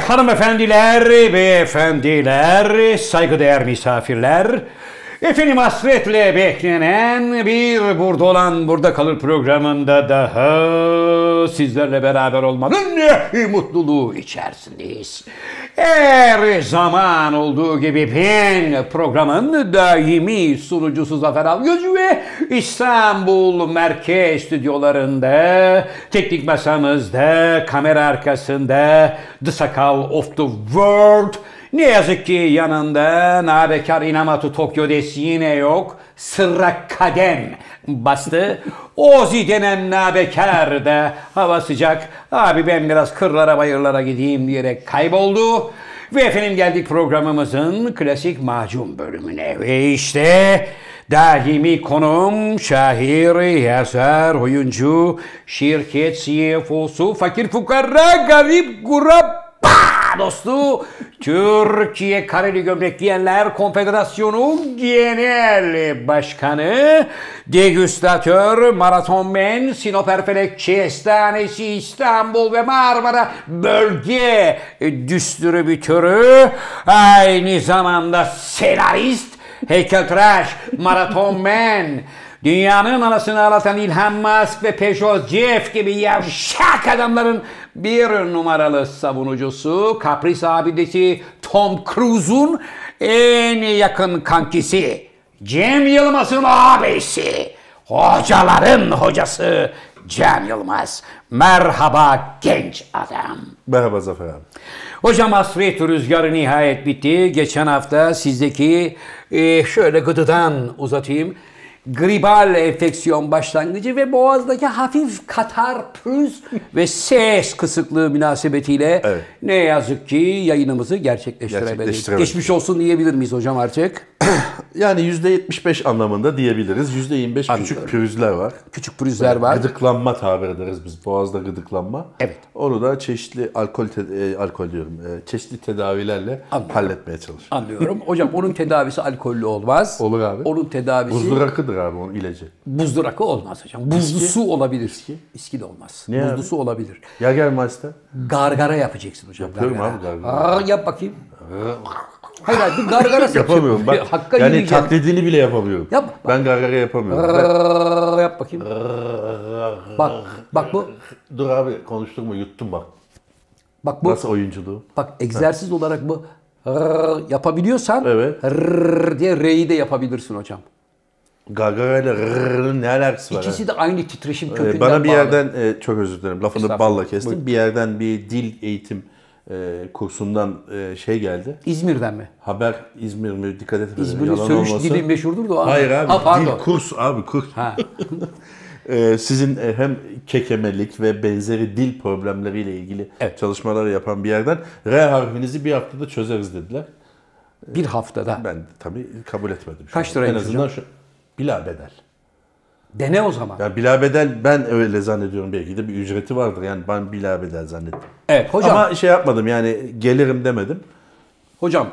hanımefendiler, beyefendiler, saygıdeğer misafirler. Efendim hasretle beklenen bir Burada Olan Burada Kalır programında daha sizlerle beraber olmanın mutluluğu içerisindeyiz. Her zaman olduğu gibi ben programın daimi sunucusu Zafer Algöz ve İstanbul Merkez Stüdyolarında, teknik masamızda, kamera arkasında The Sakal of the World ne yazık ki yanında Nabekar Inamatu Tokyo Des yine yok. Sırra kadem bastı. Ozi denen Nabekar da hava sıcak. Abi ben biraz kırlara bayırlara gideyim diyerek kayboldu. Ve efendim geldik programımızın klasik macun bölümüne. Ve işte daimi konum şair, yazar, oyuncu, şirket CFO'su, fakir fukara, garip, gurab, dostu Türkiye Kareli Gömlek Giyenler Konfederasyonu Genel Başkanı Degüstatör Maratonmen Sinop Erfelek Kestanesi İstanbul ve Marmara Bölge Distribütörü aynı zamanda senarist heykeltıraş maratonmen Dünyanın anasını ağlatan Ilham Musk ve Peugeot Jeff gibi yavşak adamların bir numaralı savunucusu, kapris abidesi Tom Cruise'un en yakın kankisi, Cem Yılmaz'ın abisi, hocaların hocası Cem Yılmaz. Merhaba genç adam. Merhaba Zafer abi. Hocam hasret rüzgarı nihayet bitti. Geçen hafta sizdeki e, şöyle gıdıdan uzatayım gribal enfeksiyon başlangıcı ve boğazdaki hafif katar, pürüz ve ses kısıklığı münasebetiyle Evet. ne yazık ki yayınımızı gerçekleştiremedik. Geçmiş olsun diyebilir miyiz hocam artık? Yani %75 anlamında diyebiliriz. %25 küçük pürüzler var. Küçük pürüzler var. Gıdıklanma tabir ederiz biz. Boğazda gıdıklanma. Evet. Onu da çeşitli alkol, te- e, alkol diyorum. e, çeşitli tedavilerle Anladım. halletmeye çalışıyoruz. Anlıyorum. Hocam onun tedavisi alkollü olmaz. Olur abi. Onun tedavisi Buzlu rakıdır abi onun ilacı. buzlu rakı olmaz hocam. Buzlu su olabilir. İski de olmaz. Niye Buzlu abi? su olabilir. Yagermeister. Gargara yapacaksın hocam. Yapıyorum gargara. abi gargara. Aa, yap bakayım. Hayır hayır bir gargara seç. Yapamıyorum. Ben, Hakka yani taklidini bile yapamıyorum. Yap. Ben gargara yapamıyorum. Rrrr yap bakayım. Bak bak bu Dur abi konuşturma yuttum bak. bak bu Nasıl oyunculuğu? bak egzersiz olarak bu yapabiliyorsan Evet. rrrr diye R'yi de yapabilirsin hocam. Gargara ile rrr'ın ne alakası var? ha? İkisi de aynı titreşim Ee, kökünden Bana bir bağlı. yerden e, çok özür dilerim lafını balla kestim. Bir yerden bir dil eğitim e, kursundan e, şey geldi. İzmir'den mi? Haber İzmir mi dikkat et. İzmir'in söğüş olmasın. dili meşhurdur da o Hayır abi Ha, pardon. dil kurs abi kurs. Ha. Ee, sizin e, hem kekemelik ve benzeri dil problemleriyle ilgili Evet. çalışmalar yapan bir yerden R harfinizi bir haftada çözeriz dediler. Bir haftada. Ben tabii kabul etmedim. Kaç an. En azından şu bila bedel. Dene o zaman. Ya bila bedel ben öyle zannediyorum belki de bir ücreti vardır. Yani ben bila bedel zannettim. Evet hocam. Ama şey yapmadım yani gelirim demedim. Hocam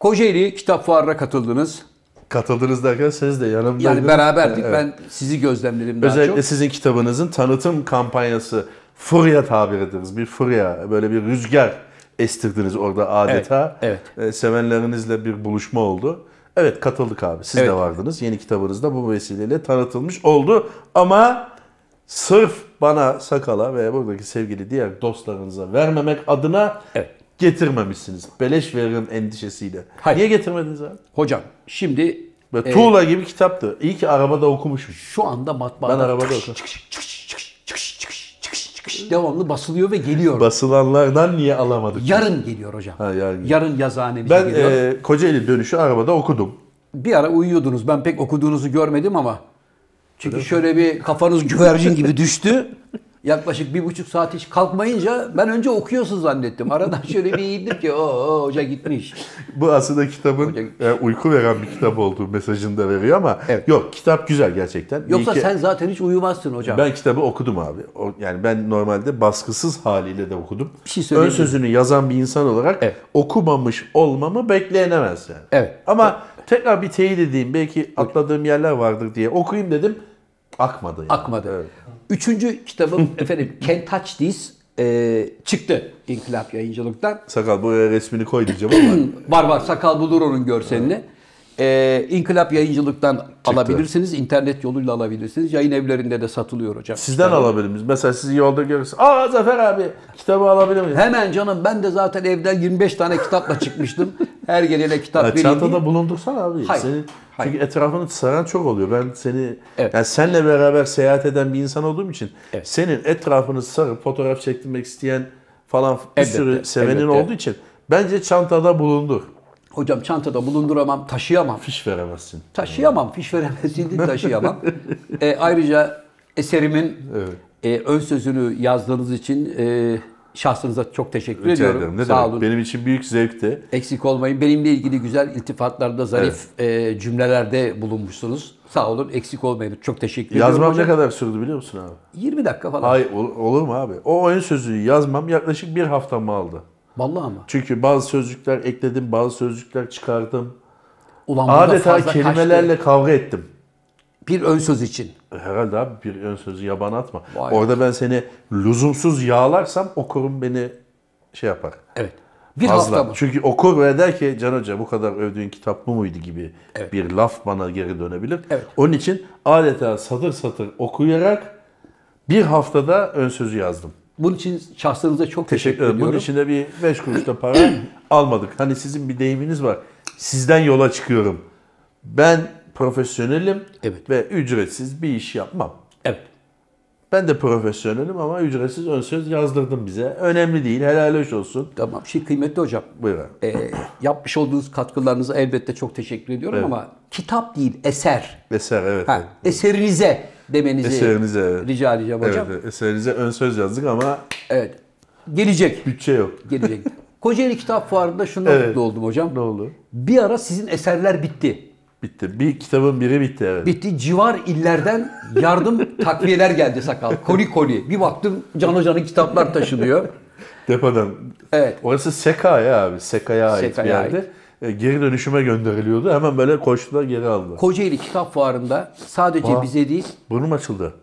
Kocaeli Kitap Fuarı'na katıldınız. Katıldınız derken siz de yanımdaydınız. Yani beraberdik. Evet. Ben sizi gözlemledim daha Özellikle çok. sizin kitabınızın tanıtım kampanyası furya tabir ederiz. Bir furya böyle bir rüzgar estirdiniz orada adeta. Evet, Ee, sevenlerinizle bir buluşma oldu. Evet katıldık abi. Siz Evet. de vardınız. Yeni kitabınız da bu vesileyle tanıtılmış oldu. Ama sırf bana sakala ve buradaki sevgili diğer dostlarınıza vermemek adına Evet. getirmemişsiniz. Beleş veririm endişesiyle. Hayır. Niye getirmediniz abi? Hocam şimdi Böyle tuğla gibi kitaptı. İyi ki arabada okumuşum. şu anda matbaada Ben arabada okudum. Çıkış, devamlı basılıyor ve geliyor. Basılanlardan niye alamadık? Yarın geliyor hocam. Ha, yarın. Yarın yazıhanemize Ben geliyor. e, Kocaeli dönüşü arabada okudum. Bir ara uyuyordunuz. Ben pek okuduğunuzu görmedim ama. Çünkü şöyle bir kafanız güvercin gibi düştü. Yaklaşık bir buçuk saat hiç kalkmayınca ben önce okuyorsun zannettim. Aradan şöyle bir eğildim ki o hoca gitmiş. Bu aslında kitabın e, uyku veren bir kitap olduğu mesajını da veriyor ama Evet. yok kitap güzel gerçekten. İyi Yoksa ki- sen zaten hiç uyumazsın hocam. ben kitabı okudum abi. O, yani ben normalde baskısız haliyle de okudum. Bir şey Ön sözünü yazan bir insan olarak Evet. okumamış olmamı bekleyenemez yani. Evet. Ama tekrar bir teyit edeyim. Belki atladığım yerler vardır diye okuyayım dedim. Akmadı yani. Akmadı. Evet. Üçüncü kitabım efendim Can't Touch This e, çıktı İnkılap Yayıncılık'tan. Sakal buraya resmini koy diyeceğim ama. Var var sakal bulur onun görselini. Ee, İnkılap Yayıncılık'tan alabilirsiniz. internet yoluyla alabilirsiniz. Yayın evlerinde de satılıyor hocam. Sizden alabilir miyiz? Mesela sizi yolda görürse. Aa Zafer abi kitabı alabilir miyiz? Hemen canım ben de zaten evden 25 tane kitapla çıkmıştım. Her gelene kitap vereyim çantada diye. bulundursan abi. Hayır, Seni, hayır. Çünkü etrafını saran çok oluyor. Ben seni, Evet. yani senle beraber seyahat eden bir insan olduğum için Evet. senin etrafını sarıp fotoğraf çektirmek isteyen falan bir Elbette, sürü sevenin elbette. olduğu için bence çantada bulundur. Hocam çantada bulunduramam, taşıyamam. Fiş veremezsin. Taşıyamam, fiş veremezsin değil taşıyamam. e, ayrıca eserimin Evet. e, ön sözünü yazdığınız için e, şahsınıza çok teşekkür Rica ediyorum. ederim. Ne Sağ demek? olun. Benim için büyük zevkti. Eksik olmayın. Benimle ilgili güzel iltifatlarda, zarif e, cümlelerde bulunmuşsunuz. Sağ olun, eksik olmayın. Çok teşekkür ediyorum Yazmam ne kadar sürdü biliyor musun abi? 20 dakika falan. Hayır ol- olur mu abi? O ön sözü yazmam yaklaşık bir haftamı aldı. Vallahi ama. Çünkü bazı sözcükler ekledim, bazı sözcükler çıkardım. Ulan Adeta kelimelerle kaçtı. kavga ettim. Bir ön söz için. Herhalde abi bir ön sözü yabana atma. Vay. Orada ben seni lüzumsuz yağlarsam okurum beni şey yapar. Evet. Bir Fazla. hafta mı? Çünkü okur ve der ki Can Hoca bu kadar övdüğün kitap bu muydu gibi Evet. bir laf bana geri dönebilir. Evet. Onun için adeta satır satır okuyarak bir haftada ön sözü yazdım. Bunun için şahsınıza çok teşekkür, Teşekkür ederim. Bunun ediyorum. için de bir 5 kuruş da para almadık. Hani sizin bir deyiminiz var. Sizden yola çıkıyorum. Ben profesyonelim Evet. ve ücretsiz bir iş yapmam. Evet. Ben de profesyonelim ama ücretsiz ön söz yazdırdım bize. Önemli değil. Helal hoş olsun. Tamam. Şimdi kıymetli hocam. Buyur abi. e, yapmış olduğunuz katkılarınıza elbette çok teşekkür ediyorum Evet. ama kitap değil eser. Eser evet. Ha, eserinize demenizi Eserinize, evet. rica edeceğim hocam. evet. Eserinize ön söz yazdık ama Evet. Gelecek. bütçe yok. Gelecek. Kocaeli Kitap Fuarı'nda şundan Evet. mutlu oldum hocam. Ne oldu? Bir ara sizin eserler bitti. Bitti. Bir kitabın biri bitti evet. Bitti. Civar illerden yardım takviyeler geldi sakal. Koli koli. Bir baktım Can Hoca'nın kitaplar taşınıyor. Depodan. Evet. Orası Seka ya abi. Seka'ya ait Seka'ya bir yerde. E, Geri dönüşüme gönderiliyordu. Hemen böyle koştular geri aldılar. Kocaeli Kitap Fuarı'nda sadece Aa. bize değil Burnum açıldı.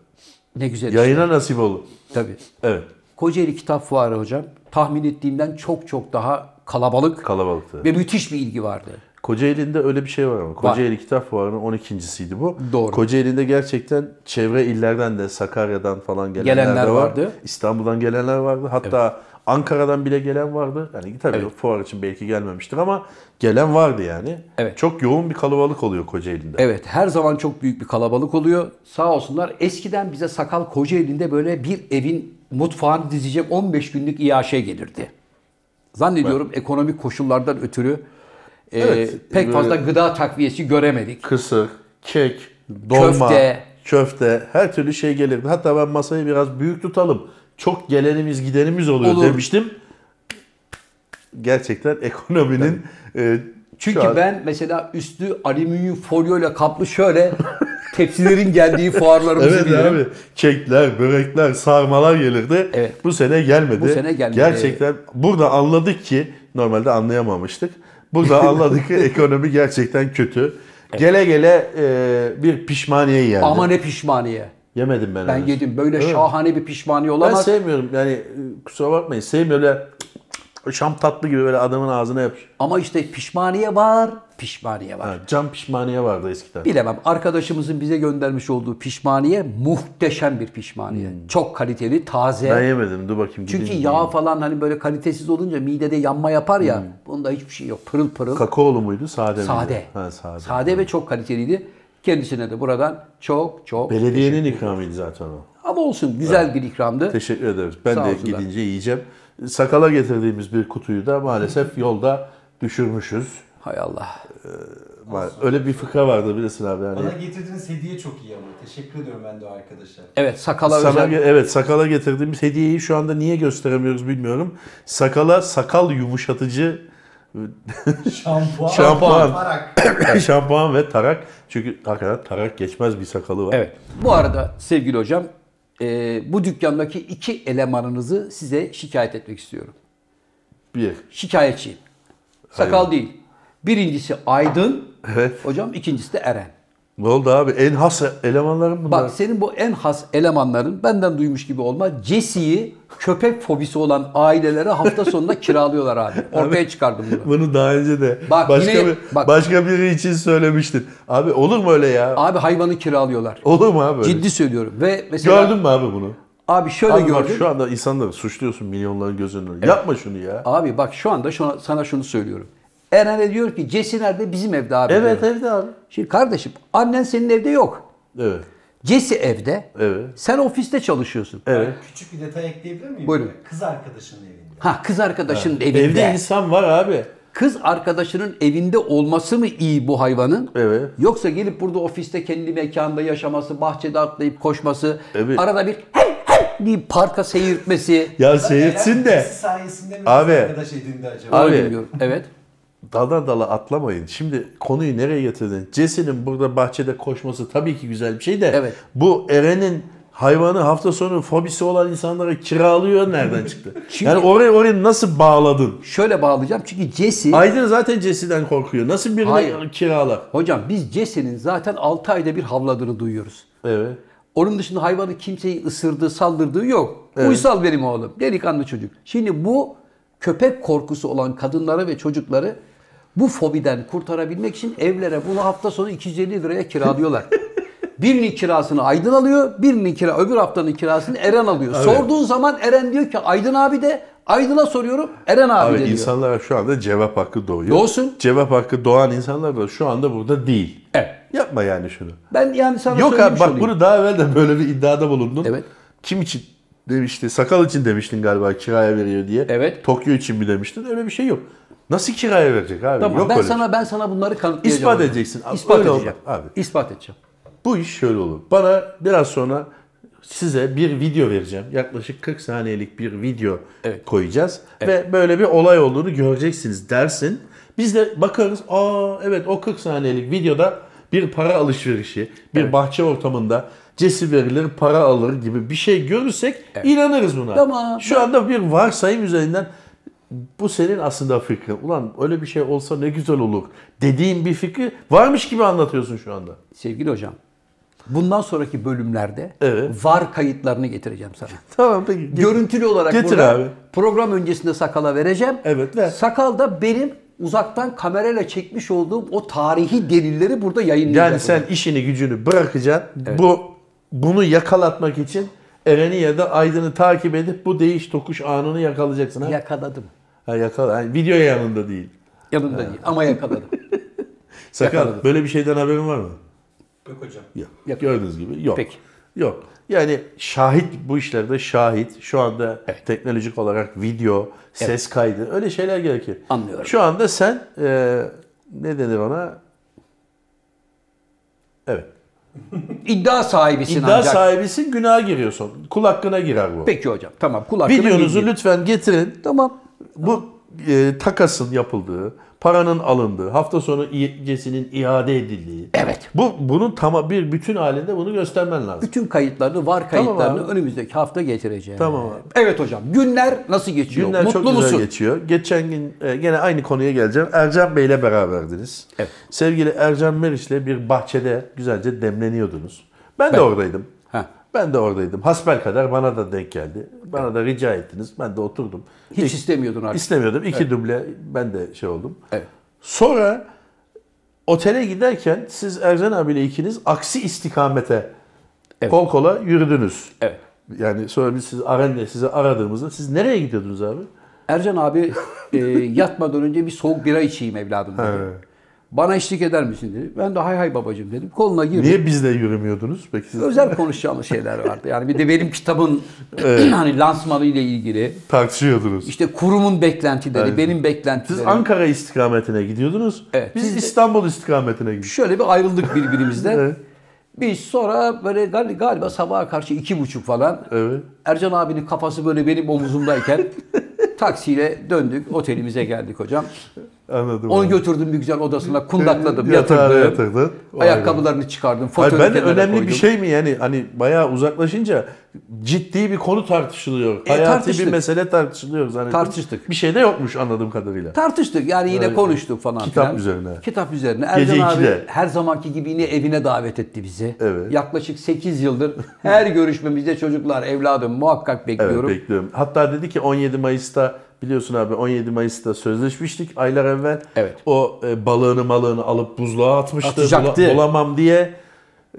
ne güzel. Yayına nasip oldu. Tabii. Evet. Kocaeli Kitap Fuarı hocam tahmin ettiğimden çok çok daha kalabalık Kalabalıktı. ve müthiş bir ilgi vardı. Kocaeli'nde öyle bir şey var ama. Kocaeli Kitap Fuarı'nın 12.siydi bu. Doğru. Kocaeli'nde gerçekten çevre illerden de Sakarya'dan falan gelenler, Gelenler de var. vardı. İstanbul'dan gelenler vardı. Hatta Ankara'dan bile gelen vardı. Yani tabii Evet. fuar için belki gelmemiştir ama gelen vardı yani. Evet. Çok yoğun bir kalabalık oluyor Kocaeli'nde. Evet her zaman çok büyük bir kalabalık oluyor. Sağ olsunlar eskiden bize sakal Kocaeli'nde böyle bir evin mutfağını dizecek 15 günlük iaşe gelirdi. Zannediyorum ekonomik koşullardan ötürü e, Evet, pek böyle- fazla gıda takviyesi göremedik. Kısır, kek, dolma, Köfte. köfte, her türlü şey gelirdi. Hatta ben masayı biraz büyük tutalım. Çok gelenimiz gidenimiz oluyor Olur. demiştim. Gerçekten ekonominin e, Çünkü an- ben mesela üstü alüminyum folyoyla kaplı şöyle tepsilerin geldiği fuarlarımızı Evet bilirim. abi. Kekler, börekler, sarmalar gelirdi. Evet. Bu sene gelmedi. Bu sene gelmedi. Gerçekten burada anladık ki normalde anlayamamıştık. Burada anladık ki ekonomi gerçekten kötü. Gele gele e, bir pişmaniye geldi. Ama ne pişmaniye. Yemedim ben. Ben henüz. yedim. Böyle Evet. şahane bir pişmaniye Ben olamaz. sevmiyorum yani kusura bakmayın sevmiyorum öyle şam tatlı gibi böyle adamın ağzına yapış. Ama işte pişmaniye var, pişmaniye var. Ha, cam pişmaniye vardı eskiden. Bilemem. Arkadaşımızın bize göndermiş olduğu pişmaniye muhteşem bir pişmaniye. Çok kaliteli, taze. Hmm. Ben yemedim dur bakayım. Çünkü yağ yiyeyim. falan hani böyle kalitesiz olunca midede yanma yapar ya. Hmm. Bunda hiçbir şey yok. Pırıl pırıl. Kakaolu muydu sade miydi? Sade. Ha, sade. Sade ve çok kaliteliydi. Kendisine de buradan çok çok Belediyenin ikramıydı zaten o. ama olsun güzel bir ikramdı. Teşekkür ederiz. Ben Sağ de olsunlar. gidince yiyeceğim. Sakala getirdiğimiz bir kutuyu da maalesef yolda düşürmüşüz. Hay Allah. Var- Öyle bir fıkra vardı bilirsin abi. Yani. Bana getirdiğiniz hediye çok iyi ama. Teşekkür ediyorum ben de o arkadaşa. Evet sakala Sana, özel. evet sakala getirdiğimiz hediyeyi şu anda niye gösteremiyoruz bilmiyorum. Sakala sakal yumuşatıcı Şampuan. Şampuan. Tarak. şampuan ve tarak. Çünkü hakikaten tarak geçmez bir sakalı var. Evet. Bu arada sevgili hocam e, bu dükkandaki iki elemanınızı size şikayet etmek istiyorum. Bir. Şikayetçiyim. Sakal değil. Birincisi Aydın. Evet. Hocam ikincisi de Eren. Ne oldu abi? En has elemanlarım bunlar. Bak senin bu en has elemanların benden duymuş gibi olma. Jesse'yi köpek fobisi olan ailelere hafta sonunda kiralıyorlar abi. Ortaya çıkardım bunu. Bunu daha önce de Bak başka yine- bir bak. başka biri için söylemiştin. Abi olur mu öyle ya? Abi hayvanı kiralıyorlar. Olur mu abi öyle? Ciddi söylüyorum. Ve mesela Gördün mü abi bunu? abi şöyle Abi bak gördüm. şu anda insanları suçluyorsun milyonların gözünün önünde. Yapma şunu ya. Abi bak şu anda şuna, sana şunu söylüyorum. Eren'e diyor ki Jesse nerede? Bizim evde abi. Evet diyor. evde abi. Şimdi kardeşim annen senin evde yok. Evet. Jesse evde. Evet. Sen ofiste çalışıyorsun. Evet. Ben küçük bir detay ekleyebilir miyim? Buyurun. Kız arkadaşının evinde. Ha kız arkadaşının evinde. Evde insan var abi. Kız arkadaşının evinde olması mı iyi bu hayvanın? Evet. Yoksa gelip burada ofiste kendi mekanda yaşaması, bahçede atlayıp koşması, Evet. arada bir hey hey deyip parka seyirtmesi. Ya seyretsin Eren de sayesinde mi Abi. arkadaş edindi acaba? Abi. Bilmiyorum. Evet. Daldan dala atlamayın. Şimdi konuyu nereye getirdin? Jesse'nin burada bahçede koşması tabii ki güzel bir şey de Evet. bu Eren'in hayvanı hafta sonu fobisi olan insanlara kiralıyor nereden çıktı? Şimdi- yani oraya oraya nasıl bağladın? Şöyle bağlayacağım çünkü Jesse Aydın zaten Jesse'den korkuyor. Nasıl birini Hayır. kiralar? Hocam biz Jesse'nin zaten 6 ayda bir havladığını duyuyoruz. Evet. Onun dışında hayvanı kimseyi ısırdığı, saldırdığı yok. Uysal benim oğlum. Delikanlı çocuk. Şimdi bu köpek korkusu olan kadınları ve çocukları bu fobiden kurtarabilmek için evlere bunu hafta sonu 250 liraya kiralıyorlar. Birinin kirasını Aydın alıyor, birinin kira, öbür haftanın kirasını Eren alıyor. Sorduğun zaman Eren diyor ki Aydın abi de, Aydın'a soruyorum Eren abi, Abi de diyor. insanlara şu anda cevap hakkı doğuyor. Doğsun. Cevap hakkı doğan insanlar da şu anda burada değil. Evet. Yapma yani şunu. Ben yani sana Yok abi bak olayım. bunu daha evvel de böyle bir iddiada bulundun. Evet. Kim için demişti? Sakal için demiştin galiba kiraya veriyor diye. Evet. Tokyo için mi demiştin? Öyle bir şey yok. Nasıl kiraya verecek abi? Tamam, yok ben öyle sana şey. ben sana bunları kanıtlayacağım. İspat edeceksin. Abi, İspat öyle edeceğim. olmaz abi. İspat edeceğim. Bu iş şöyle olur. Bana biraz sonra size bir video vereceğim. Yaklaşık 40 saniyelik bir video Evet. koyacağız. Ve böyle bir olay olduğunu göreceksiniz dersin. Biz de bakarız. Aa evet o 40 saniyelik videoda bir para alışverişi, bir bahçe ortamında cesi verilir, para alır gibi bir şey görürsek inanırız buna. Tamam. Şu anda bir varsayım üzerinden bu senin aslında fikrin. Ulan öyle bir şey olsa ne güzel olur dediğin bir fikri varmış gibi anlatıyorsun şu anda. Sevgili hocam, bundan sonraki bölümlerde Evet. var kayıtlarını getireceğim sana. Tamam peki. Görüntülü olarak Getir burada abi. program öncesinde sakala vereceğim. Evet, ver. Sakal da benim uzaktan kamerayla çekmiş olduğum o tarihi delilleri burada yayınlayacak. Yani sen işini gücünü bırakacaksın. Bu bunu yakalatmak için Eren'i ya da Aydın'ı takip edip bu değiş tokuş anını yakalayacaksın. Ha? yakaladım. Ha yakala. Yani video yanında değil. Yanında değil ama yakaladım. Sakal Yakaladım. böyle bir şeyden haberin var mı? Yok hocam. Yok. Yok. Gördüğünüz gibi yok. Peki. Yok. Yani şahit bu işlerde şahit. Şu anda Evet. teknolojik olarak video, ses kaydı öyle şeyler gerekir. Anlıyorum. Şu anda sen e, ne denir ona? Evet. İddia sahibisin İddia ancak. sahibisin günaha giriyorsun. Kul hakkına girer bu. Peki hocam tamam kul hakkını Videonuzu bilgi. lütfen getirin. Tamam. Bu e, takasın yapıldığı, paranın alındığı, hafta sonu iyicesinin iade edildiği. Evet. Bu bunun tam bir bütün halinde bunu göstermen lazım. Bütün kayıtlarını, var Tamam kayıtlarını abi. önümüzdeki hafta getireceğim. Tamam abi. Evet hocam. Günler nasıl geçiyor? Günler Mutlu çok güzel musun? geçiyor. Geçen gün e, gene aynı konuya geleceğim. Ercan Bey ile beraberdiniz. Evet. Sevgili Ercan Meriç'le bir bahçede güzelce demleniyordunuz. Ben, Ben- de oradaydım. Ben de oradaydım. Hasbel kadar bana da denk geldi. Bana da rica ettiniz. Ben de oturdum. Hiç İlk- istemiyordun artık. İstemiyordum. İki duble ben de şey oldum. Evet. Sonra otele giderken siz Ercan abiyle ikiniz aksi istikamete Evet. kol kola yürüdünüz. Evet. Yani sonra biz siz Aren'le sizi aradığımızda siz nereye gidiyordunuz abi? Ercan abi e, yatmadan önce bir soğuk bira içeyim evladım dedi. He. Bana eşlik eder misin dedi. Ben de hay hay babacığım dedim. Koluna girdim. Niye bizle yürümüyordunuz? Peki siz Özel konuşacağımız şeyler vardı. Yani bir de benim kitabın hani lansmanı ile ilgili. tartışıyordunuz. işte kurumun beklentileri, Evet. benim Siz beklentilerim. Ankara istikametine gidiyordunuz. Evet. Biz Biz İstanbul istikametine gidiyoruz. Şöyle bir ayrıldık birbirimizden. Evet. Biz sonra böyle gal- galiba sabaha karşı iki buçuk falan Evet. Ercan abinin kafası böyle benim omuzumdayken taksiyle döndük. Otelimize geldik hocam. Anladım. Onu abi. götürdüm bir güzel odasına kundakladım, yatırdım. yatırdın. Vay be. Ayakkabılarını çıkardım, Hayır, ben de önemli koydum. bir şey mi yani hani bayağı uzaklaşınca ciddi bir konu tartışılıyor. Hayati E, tartıştık. bir mesele tartışılıyor zannediyorum. Tartıştık. Bir şey de yokmuş anladığım kadarıyla. Tartıştık yani yine Evet. konuştuk falan Kitap filan. üzerine. Kitap üzerine. Gece Ercan abi 2'de. her zamanki gibi yine evine davet etti bizi. Evet. Yaklaşık 8 yıldır her görüşmemizde çocuklar evladım muhakkak Evet bekliyorum. bekliyorum. Hatta dedi ki 17 Mayıs'ta biliyorsun abi 17 Mayıs'ta sözleşmiştik aylar evvel. Evet. O e, balığını malığını alıp buzluğa atmıştı. Atacaktı. Bula- bulamam diye.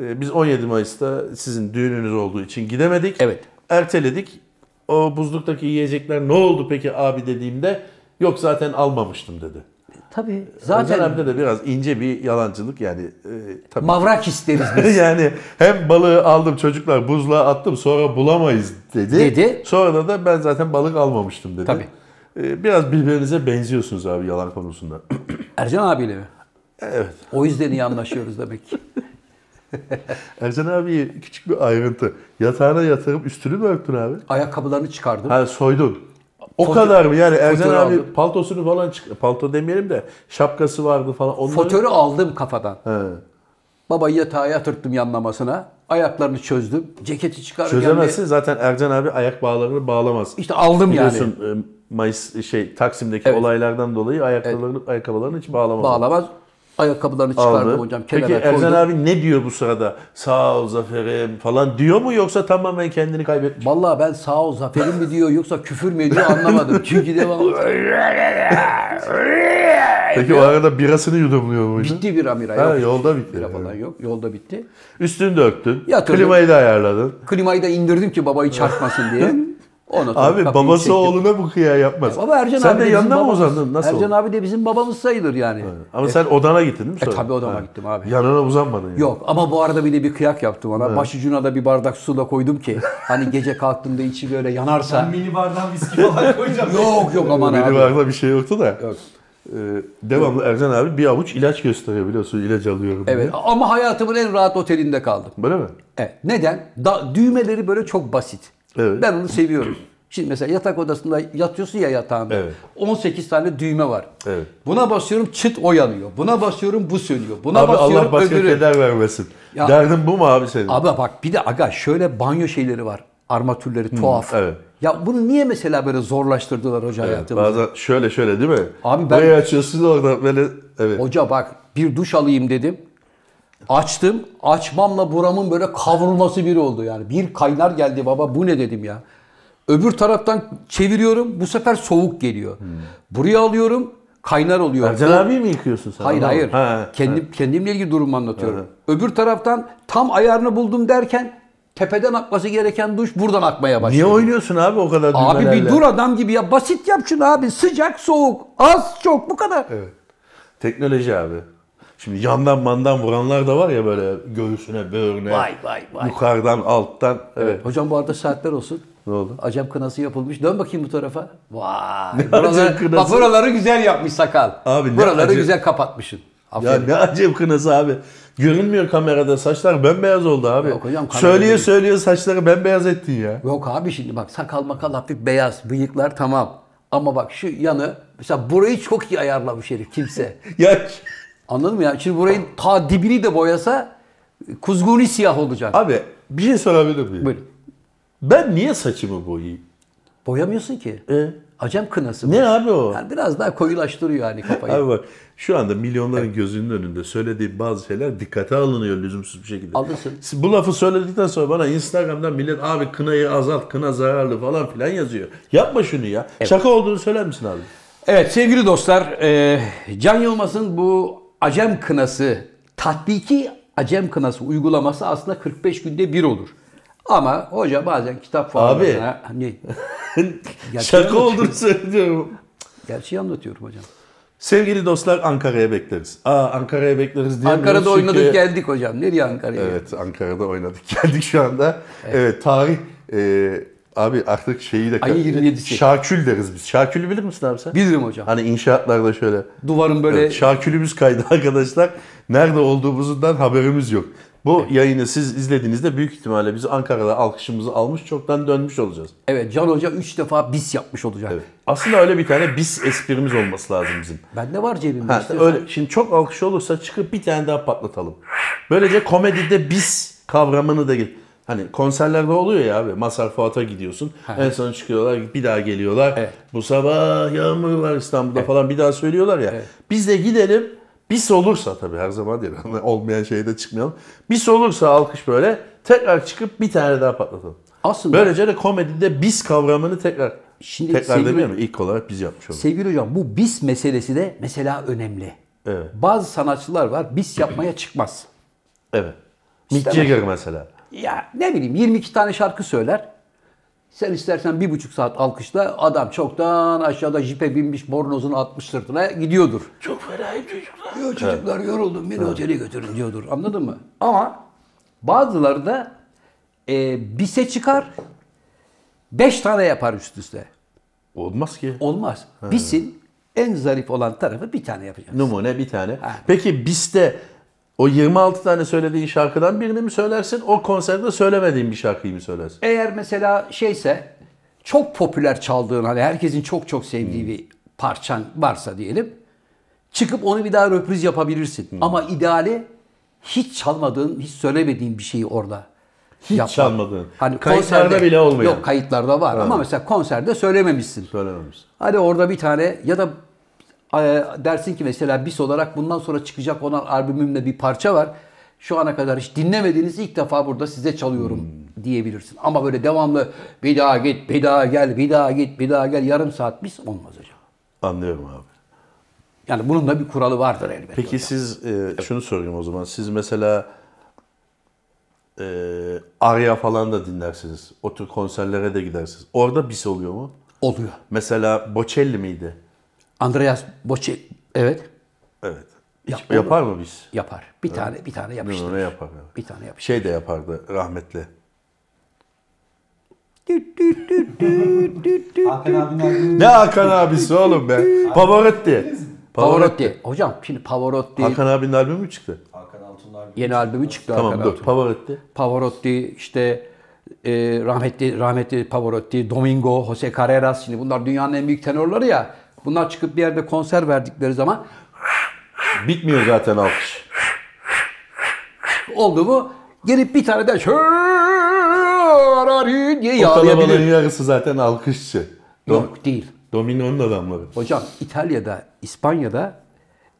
E, biz 17 Mayıs'ta sizin düğününüz olduğu için gidemedik. Evet. Erteledik. O buzluktaki yiyecekler ne oldu peki abi dediğimde yok zaten almamıştım dedi. Tabii. Zaten abide de biraz ince bir yalancılık yani. E, tabii. mavrak isteriz biz. yani hem balığı aldım çocuklar buzluğa attım sonra bulamayız dedi. Dedi. Sonra da, da ben zaten balık almamıştım dedi. Tabii. Ee, Biraz birbirinize benziyorsunuz abi yalan konusunda. Ercan abiyle mi? evet. O yüzden iyi anlaşıyoruz demek ki. Ercan abi küçük bir ayrıntı. Yatağına yatırıp üstünü mü örttün abi? Ayakkabılarını çıkardım. Ha soydun. O Foto- kadar mı? Yani Ercan fotörü abi aldım. paltosunu falan çık palto demeyelim de şapkası vardı falan. Onları... Fotörü aldım kafadan. He. Babayı yatağa yatırttım yanlamasına. Ayaklarını çözdüm. Ceketi çıkarırken Çözemezsin zaten Ercan abi ayak bağlarını bağlamaz. de- İşte aldım yani. Biliyorsun e, Mayıs şey Taksim'deki Evet. olaylardan dolayı ayakkabılarını ayakkabılarını hiç bağlamaz. Bağlamaz. Ayakkabılarını çıkardım Aldı. hocam. Peki Ercan koydum. abi ne diyor bu sırada? Sağ ol Zafer'im falan diyor mu yoksa tamamen kendini kaybetmiş? Vallahi ben sağ ol zaferim mi diyor yoksa küfür mü ediyor anlamadım. Çünkü devamlı Peki o arada birasını yudumluyor muydu? bitti bir amira Ha, yok. yolda bitti. Bira falan yok. Yolda bitti. Üstünü döktün. Yatırdım. Klimayı da ayarladın. Klimayı da indirdim ki babayı çarpmasın diye. Sonra Abi babası çektim. oğluna bu kıya yapmaz. Baba Ercan Sen abi de yanına mı uzandın? Nasıl Ercan oldu? abi de bizim babamız sayılır yani. Ama sen odana gittin değil mi E, sonra? tabii odama gittim abi. Yanına uzanmadın yani. Yok ama bu arada bir de bir kıyak yaptım ona. Başucuna da bir bardak su da koydum ki hani gece kalktığımda içi böyle yanarsa. Ben mini bardan viski falan koyacağım. yok yok aman Benim abi. aklımda bir şey yoktu da. Yok. Ee, devamlı Ercan abi bir avuç ilaç gösteriyor biliyorsun ilaç alıyorum diye. Evet ama hayatımın en rahat otelinde kaldım. Böyle mi? Evet. Neden? Da, düğmeleri böyle çok basit. Evet. Ben onu seviyorum. Şimdi mesela yatak odasında yatıyorsun ya yatağında. Evet. 18 tane düğme var. Evet. Buna basıyorum çıt o yanıyor. Buna basıyorum bu sönüyor. Buna Abi basıyorum Allah başka öbürü. keder vermesin. Ya- Derdin bu mu abi senin? Abi bak bir de aga şöyle banyo şeyleri var. Armatürleri tuhaf. evet. Ya bunu niye mesela böyle zorlaştırdılar hoca Evet, hayatımızda? bazen şöyle şöyle değil mi? Abi ben- Burayı açıyorsun orada böyle evet. Hoca bak bir duş alayım dedim. Açtım. Açmamla buramın böyle kavrulması bir oldu yani. Bir kaynar geldi baba bu ne dedim ya. Öbür taraftan çeviriyorum bu sefer soğuk geliyor. Buraya alıyorum kaynar oluyor. Ercan abi mi yıkıyorsun sen? Hayır hayır. Ha, Kendim kendimle ilgili durumu anlatıyorum. Öbür taraftan tam ayarını buldum derken tepeden akması gereken duş buradan akmaya Niye başlıyor. oynuyorsun abi o kadar Abi düğmelerle? bir dur adam gibi ya. Basit yap şunu abi. Sıcak, soğuk, az, çok bu kadar. Evet. Teknoloji abi. Şimdi yandan mandan vuranlar da var ya böyle göğsüne, böğrüne. Vay, vay, vay. Yukarıdan, alttan. Evet. Hocam bu arada saatler olsun. Ne oldu? Acem kınası yapılmış. Dön bakayım bu tarafa. Vay. Acem Buraları, kınası? bak buraları güzel yapmış sakal. Abi ne buraları acem- güzel kapatmışsın. Ya Aferin. ne acayip kınası abi. Görünmüyor kamerada. Saçlar bembeyaz oldu abi. Yok hocam, söylüyor değil. söylüyor saçları bembeyaz ettin ya. Yok abi şimdi bak sakal makal hafif beyaz. Bıyıklar tamam. Ama bak şu yanı mesela burayı çok iyi ayarlamış herif kimse. Ya Anladın mı ya? Şimdi burayı ta dibini de boyasa kuzguni siyah olacak. abi bir şey sorabilir miyim? Buyurun. Ben niye saçımı boyayayım? Boyamıyorsun ki. E? Acem kınası. bu. Ne abi o? Yani biraz daha koyulaştırıyor hani kafayı. Abi bak şu anda milyonların gözünün önünde söylediğim bazı şeyler dikkate alınıyor lüzumsuz bir şekilde. Alınsın. Bu lafı söyledikten sonra bana Instagram'dan millet abi kınayı azalt, kına zararlı falan filan yazıyor. Yapma şunu ya. Şaka olduğunu söyler misin abi? Evet sevgili dostlar, e, Can Yılmaz'ın bu Acem Kınası, tatbiki Acem Kınası uygulaması aslında 45 günde bir olur. Ama hoca bazen kitap fuarlarına... Gerçeği Şaka olduğunu söylüyorum. Gerçeği anlatıyorum hocam. Sevgili dostlar Ankara'ya bekleriz. Aa Ankara'ya bekleriz diye. Ankara'da oynadık geldik hocam. Nereye Ankara'ya? Evet Ankara'da oynadık geldik şu anda. Evet, tarih e, abi artık şeyi de Ayın 27'si. Şakül deriz biz. Şakül'ü bilir misin abi sen? Bilirim hocam. Hani inşaatlarda şöyle. Duvarın böyle Evet, şakülümüz kaydı arkadaşlar. Nerede olduğumuzdan haberimiz yok. Bu yayını siz izlediğinizde büyük ihtimalle biz Ankara'da alkışımızı almış çoktan dönmüş olacağız. Evet Can Hoca 3 defa bis yapmış olacak. Evet. Aslında öyle bir tane bis esprimiz olması lazım bizim. Bende var cebimde. Ha, istiyorsan. öyle. Şimdi çok alkış olursa çıkıp bir tane daha patlatalım. Böylece komedide bis kavramını da gel- Hani konserlerde oluyor ya abi. Mazhar Fuat'a gidiyorsun. En son çıkıyorlar bir daha geliyorlar. Evet. Bu sabah yağmur var İstanbul'da falan bir daha söylüyorlar ya. Biz de gidelim. Bis olursa tabii her zaman değil. Olmayan şeyde çıkmayalım. Bis olursa alkış böyle tekrar çıkıp bir tane daha patlatalım. Aslında Böylece de komedide bis kavramını tekrar Şimdi tekrar sevgili- demiyorum ilk olarak biz yapmış olduk. sevgili hocam bu bis meselesi de mesela önemli. Evet. Bazı sanatçılar var bis yapmaya çıkmaz. Evet. Mick. Jagger mesela. Ya ne bileyim 22 tane şarkı söyler. Sen istersen bir buçuk saat alkışla adam çoktan aşağıda jipe binmiş bornozunu atmış sırtına gidiyordur. Çok fenayım çocuklar. Yo çocuklar yoruldum beni otele götürün diyordur anladın mı? Ama bazıları da e, bise çıkar beş tane yapar üst üste. Olmaz ki. Olmaz. Bisin en zarif olan tarafı bir tane yapacaksın. Numune bir tane. Ha. Peki bizde o 26 tane söylediğin şarkıdan birini mi söylersin? O konserde söylemediğin bir şarkıyı mı söylersin? Eğer mesela şeyse çok popüler çaldığın hani herkesin çok çok sevdiği bir parçan varsa diyelim çıkıp onu bir daha röpriz yapabilirsin. Ama ideali hiç çalmadığın, hiç söylemediğin bir şeyi orada Hiç çalmadığın. Hani Kayıtlarda konserde- bile olmayan. Yok kayıtlarda var ama mesela konserde söylememişsin. Söylememişsin. Hadi orada bir tane ya da dersin ki mesela bis olarak bundan sonra çıkacak olan albümümde bir parça var. Şu ana kadar hiç dinlemediğiniz ilk defa burada size çalıyorum Hmm. diyebilirsin. Ama böyle devamlı bir daha git, bir daha gel, bir daha git, bir daha gel yarım saat bis olmaz hocam. Anlıyorum abi. Yani bunun da bir kuralı vardır elbette. Peki siz e, şunu sorayım o zaman. Siz mesela e, Arya falan da dinlersiniz. O tür konserlere de gidersiniz. Orada bis oluyor mu? Oluyor. Mesela Bocelli miydi? Andreas Bocelli evet Evet. Hiç Ya, yapar mı bis? yapar. Bir tane bir tane yapıştırır. Ne yapar? evet. Bir tane yapıştırır. Şey de yapardı rahmetli. Hakan abinin albümü Ne Hakan abisi oğlum be? Pavarotti. Pavarotti. Hocam şimdi Pavarotti Hakan abinin albümü mü çıktı? Hakan Altun'un albümü. yeni albümü çıktı Tamam Hakan dur. Altun. Pavarotti. Pavarotti, işte e, rahmetli rahmetli Pavarotti, Domingo, Jose Carreras şimdi bunlar dünyanın en büyük tenorları ya. Bunlar çıkıp bir yerde konser verdikleri zaman Bitmiyor zaten alkış. oldu mu gelip bir tane de diye yağlayabilir. yarısı zaten alkışçı. Dom- Yok değil. Domino'nun adamları. Hocam İtalya'da, İspanya'da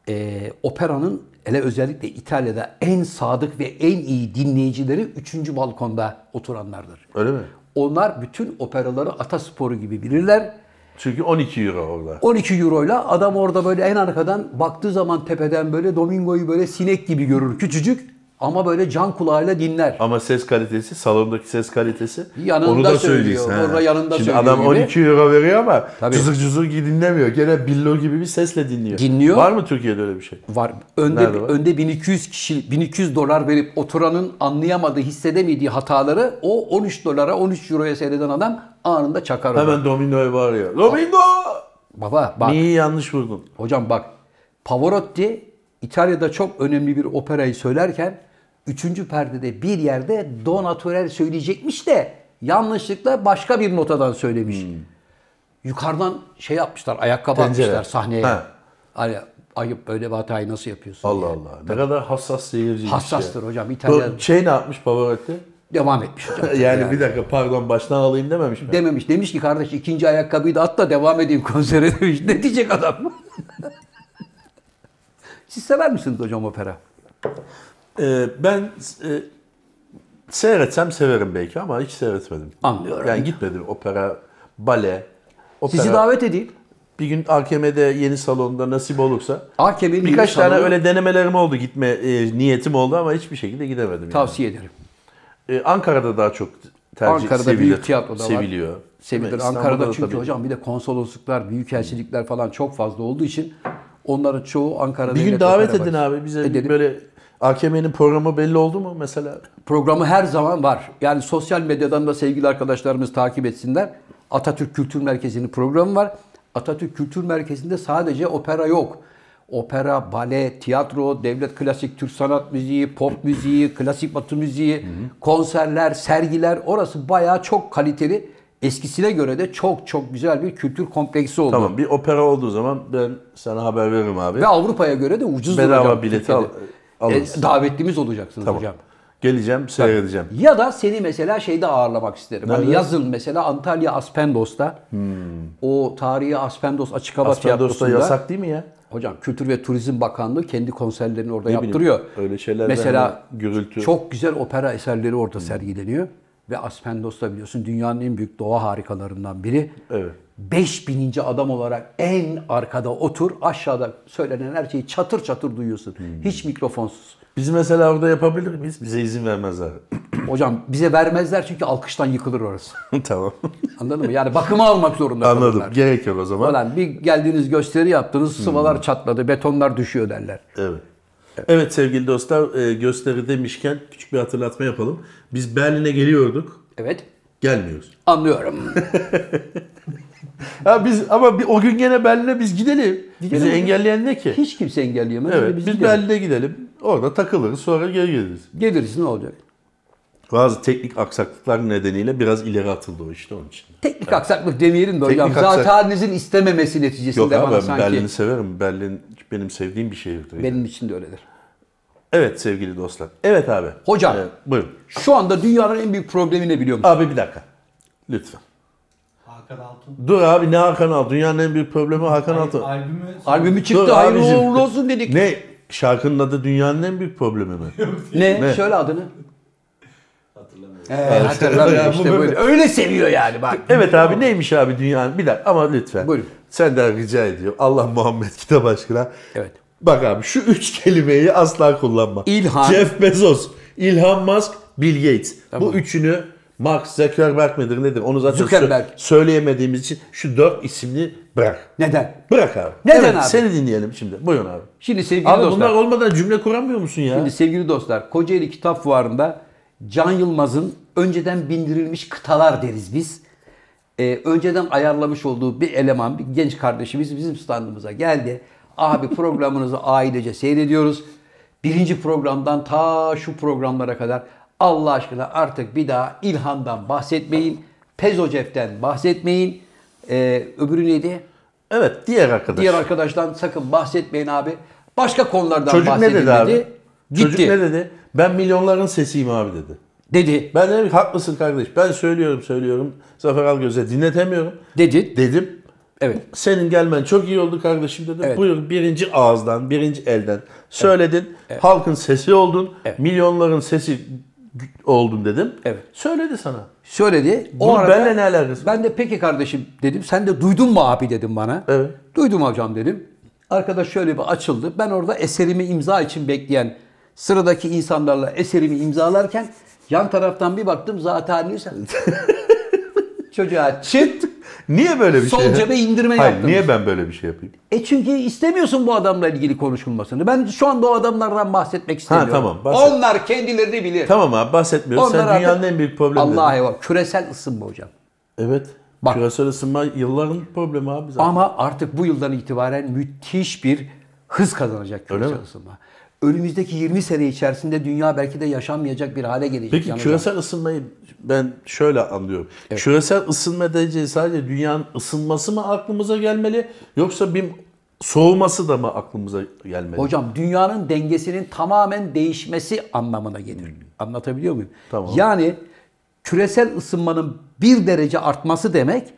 e, operanın hele özellikle İtalya'da en sadık ve en iyi dinleyicileri 3. balkonda oturanlardır. Öyle mi? Onlar bütün operaları atasporu gibi bilirler. Çünkü 12 euro orada. 12 euroyla adam orada böyle en arkadan baktığı zaman tepeden böyle Domingo'yu böyle sinek gibi görür küçücük ama böyle can kulağıyla dinler. Ama ses kalitesi, salondaki ses kalitesi Yanında onu da söylüyor, söyleyeyim. orada yanında Şimdi söylüyor adam gibi. 12 euro veriyor ama Tabii. cızık cızık dinlemiyor. Gene billo gibi bir sesle dinliyor. Dinliyor. Var mı Türkiye'de öyle bir şey? Var. Önde Nerede var? önde 1200 kişi 1200 dolar verip oturanın anlayamadığı, hissedemediği hataları o 13 dolara, 13 euroya seyreden adam anında çakar. onu. Hemen Domino'ya bağırıyor. Domino! Baba bak Niye yanlış vurdun? hocam bak Pavarotti İtalya'da çok önemli bir operayı söylerken üçüncü perdede bir yerde Do Naturel söyleyecekmiş de yanlışlıkla başka bir notadan söylemiş. Yukarıdan şey yapmışlar, ayakkabı Hmm. Tencere. atmışlar sahneye. Ha. Hani ayıp böyle bir hatayı nasıl yapıyorsun? Allah diye. Allah. Ne kadar hassas seyirciymiş Hassastır ya. hocam. İtalya Bu Şey ne yapmış Pavarotti? devam etmiş hocam. Yani, bir dakika pardon baştan alayım dememiş mi? Dememiş. Demiş ki kardeş ikinci ayakkabıyı da at da devam edeyim konsere demiş. Ne diyecek adam? Siz sever misiniz hocam opera? Ee, ben e, seyretsem severim belki ama hiç seyretmedim. Anlıyorum. Yani gitmedim opera, bale, opera. Sizi davet edeyim. Bir gün AKM'de yeni salonda nasip olursa. AKM'nin Birkaç tane salonu öyle denemelerim oldu gitme e, niyetim oldu ama hiçbir şekilde gidemedim. yani. tavsiye ederim. E, Ankara'da daha çok tercih Ankara'da sevilir, büyük tiyatroda var. seviliyor. Sevilir. Ankara'da da çünkü tabii. hocam bir de konsolosluklar, büyükelçilikler falan çok fazla olduğu için onların çoğu Ankara'da. Bir gün davet edin var. abi bize Edelim. böyle AKM'nin programı belli oldu mu mesela? Programı her zaman var. Yani sosyal medyadan da sevgili arkadaşlarımız takip etsinler. Atatürk Kültür Merkezi'nin programı var. Atatürk Kültür Merkezi'nde sadece opera yok. opera, bale, tiyatro, devlet klasik Türk sanat müziği, pop müziği, klasik batı müziği, konserler, sergiler orası bayağı çok kaliteli. Eskisine göre de çok çok güzel bir kültür kompleksi oldu. Tamam bir opera olduğu zaman ben sana haber veririm abi. Ve Avrupa'ya göre de ucuz Bedava bileti al- alırız. E, davetlimiz olacaksınız Tamam. hocam. Geleceğim, seyredeceğim. Ya da seni mesela şeyde ağırlamak isterim. Hani Nerede? Hmm. yazın mesela Antalya Aspendos'ta o tarihi Aspendos açık hava Aspendos'ta tiyatrosunda yasak değil mi ya? hocam Kültür ve Turizm Bakanlığı kendi konserlerini orada Ne yaptırıyor. bileyim, öyle şeyler mesela verme, gürültü. çok güzel opera eserleri orada sergileniyor ve Aspendos'ta biliyorsun dünyanın en büyük doğa harikalarından biri. Evet. 5000. adam olarak en arkada otur, aşağıda söylenen her şeyi çatır çatır duyuyorsun. Hmm. Hiç mikrofonsuz. Biz mesela orada yapabilir miyiz? Bize izin vermezler. Hocam bize vermezler çünkü alkıştan yıkılır orası. tamam. Anladın mı? Yani bakıma almak zorunda Anladım. kalırlar. Gerek yok o zaman. Falan bir geldiğiniz gösteri yaptınız, Hmm. sıvalar çatladı, betonlar düşüyor derler. Evet. Evet sevgili dostlar e, gösteri demişken küçük bir hatırlatma yapalım. Biz Berlin'e geliyorduk. Evet. Gelmiyoruz. Anlıyorum. Ha biz ama bir, o gün gene Berlin'e biz gidelim. Gidelim Bizi engelleyen ne ki? Hiç kimse engelleyemez. Evet biz biz gidelim. Berlin'e gidelim. Orada takılırız sonra geri geliriz. Geliriz ne olacak? Bazı teknik aksaklıklar nedeniyle biraz ileri atıldı o işte onun için. Teknik aksaklık demeyelim de hocam. Aksak- Zaten halinizin istememesi neticesinde Yok abi bana ben sanki. Berlin'i severim. Berlin benim sevdiğim bir şehirdir. yani. Benim için de öyledir. Evet sevgili dostlar. Evet abi. Hocam. Evet, buyurun. Şu anda dünyanın en büyük problemi ne biliyor musun? Abi bir dakika. Lütfen. Hakan Altun. Dur abi ne Hakan Altun? Dünyanın en büyük problemi Hakan Altun. Albümü Albümü çıktı, Dur hayırlı uğurlu olsun dedik. Ne? Şarkının adı dünyanın en büyük problemi mi? Ne? Ne? Söyle adını. Hatırlamıyorum. He, hatırlamıyor Ya bu işte böyle- böyle. Öyle seviyor yani bak. evet abi neymiş abi dünyanın? Bir dakika ama lütfen. Buyurun. Senden rica ediyorum. Allah Muhammed kitap aşkına. Evet. Bak abi şu üç kelimeyi asla kullanma. İlhan. Jeff Bezos, Elon Musk, Bill Gates. Tamam. Bu üçünü Mark Zuckerberg midir nedir? Onu zaten Zuckerberg. sö- söyleyemediğimiz için şu dört isimli bırak. Neden? Bırak abi. Neden evet, abi? Seni dinleyelim şimdi. Buyurun abi. Şimdi sevgili Abi dostlar. bunlar olmadan cümle kuramıyor musun ya? Şimdi sevgili dostlar, Kocaeli Kitap Fuarı'nda Can Yılmaz'ın önceden bindirilmiş kıtalar deriz biz. Ee, önceden ayarlamış olduğu bir eleman, bir genç kardeşimiz bizim standımıza geldi. Abi programınızı ailece seyrediyoruz. Birinci programdan ta şu programlara kadar Allah aşkına artık bir daha İlhan'dan bahsetmeyin. Pezocef'ten bahsetmeyin. Ee, öbürü neydi? Evet diğer arkadaş. Diğer arkadaştan sakın bahsetmeyin abi. Başka konulardan Çocuk ne bahsedin dedi abi? dedi. Gitti. Çocuk ne dedi? Ben milyonların sesiyim abi dedi. Dedi. Ben dedim ki, haklısın kardeş. Ben söylüyorum söylüyorum. Zafer Algöz'e dinletemiyorum. Dedi. Dedim. Evet. Senin gelmen çok iyi oldu kardeşim dedim. Evet. Buyur birinci ağızdan, birinci elden söyledin. Halkın sesi oldun. Evet. Milyonların sesi oldun dedim. Evet. Söyledi sana. Söyledi. Bunun benimle ne alakası? Ben de peki kardeşim dedim. Sen de duydun mu abi dedim bana. Evet. Duydum hocam dedim. Arkadaş şöyle bir açıldı. Ben orada eserimi imza için bekleyen sıradaki insanlarla eserimi imzalarken yan taraftan bir baktım zaten. Çocuğa çıt. Niye böyle bir Sol şey? cebe indirme Hayır, yaptım. niye ben böyle bir şey yapayım? E çünkü istemiyorsun bu adamla ilgili konuşulmasını. Ben şu anda o adamlardan bahsetmek istemiyorum. tamam, bahset. Onlar kendilerini bilir. Tamam abi bahsetmiyoruz. Sen Onlar dünyanın artık- en büyük problemi. Allah'a emanet. Küresel ısınma hocam. Evet. Bak. Küresel ısınma yılların problemi abi zaten. Ama artık bu yıldan itibaren müthiş bir hız kazanacak Öyle küresel mi? Önümüzdeki 20 sene içerisinde dünya belki de yaşanmayacak bir hale gelecek. Peki yanacak. küresel ısınmayı ben şöyle anlıyorum. Küresel ısınma deyince sadece dünyanın ısınması mı aklımıza gelmeli yoksa bir soğuması da mı aklımıza gelmeli? Hocam dünyanın dengesinin tamamen değişmesi anlamına gelir. Anlatabiliyor muyum? Tamam. Yani küresel ısınmanın 1 derece artması demek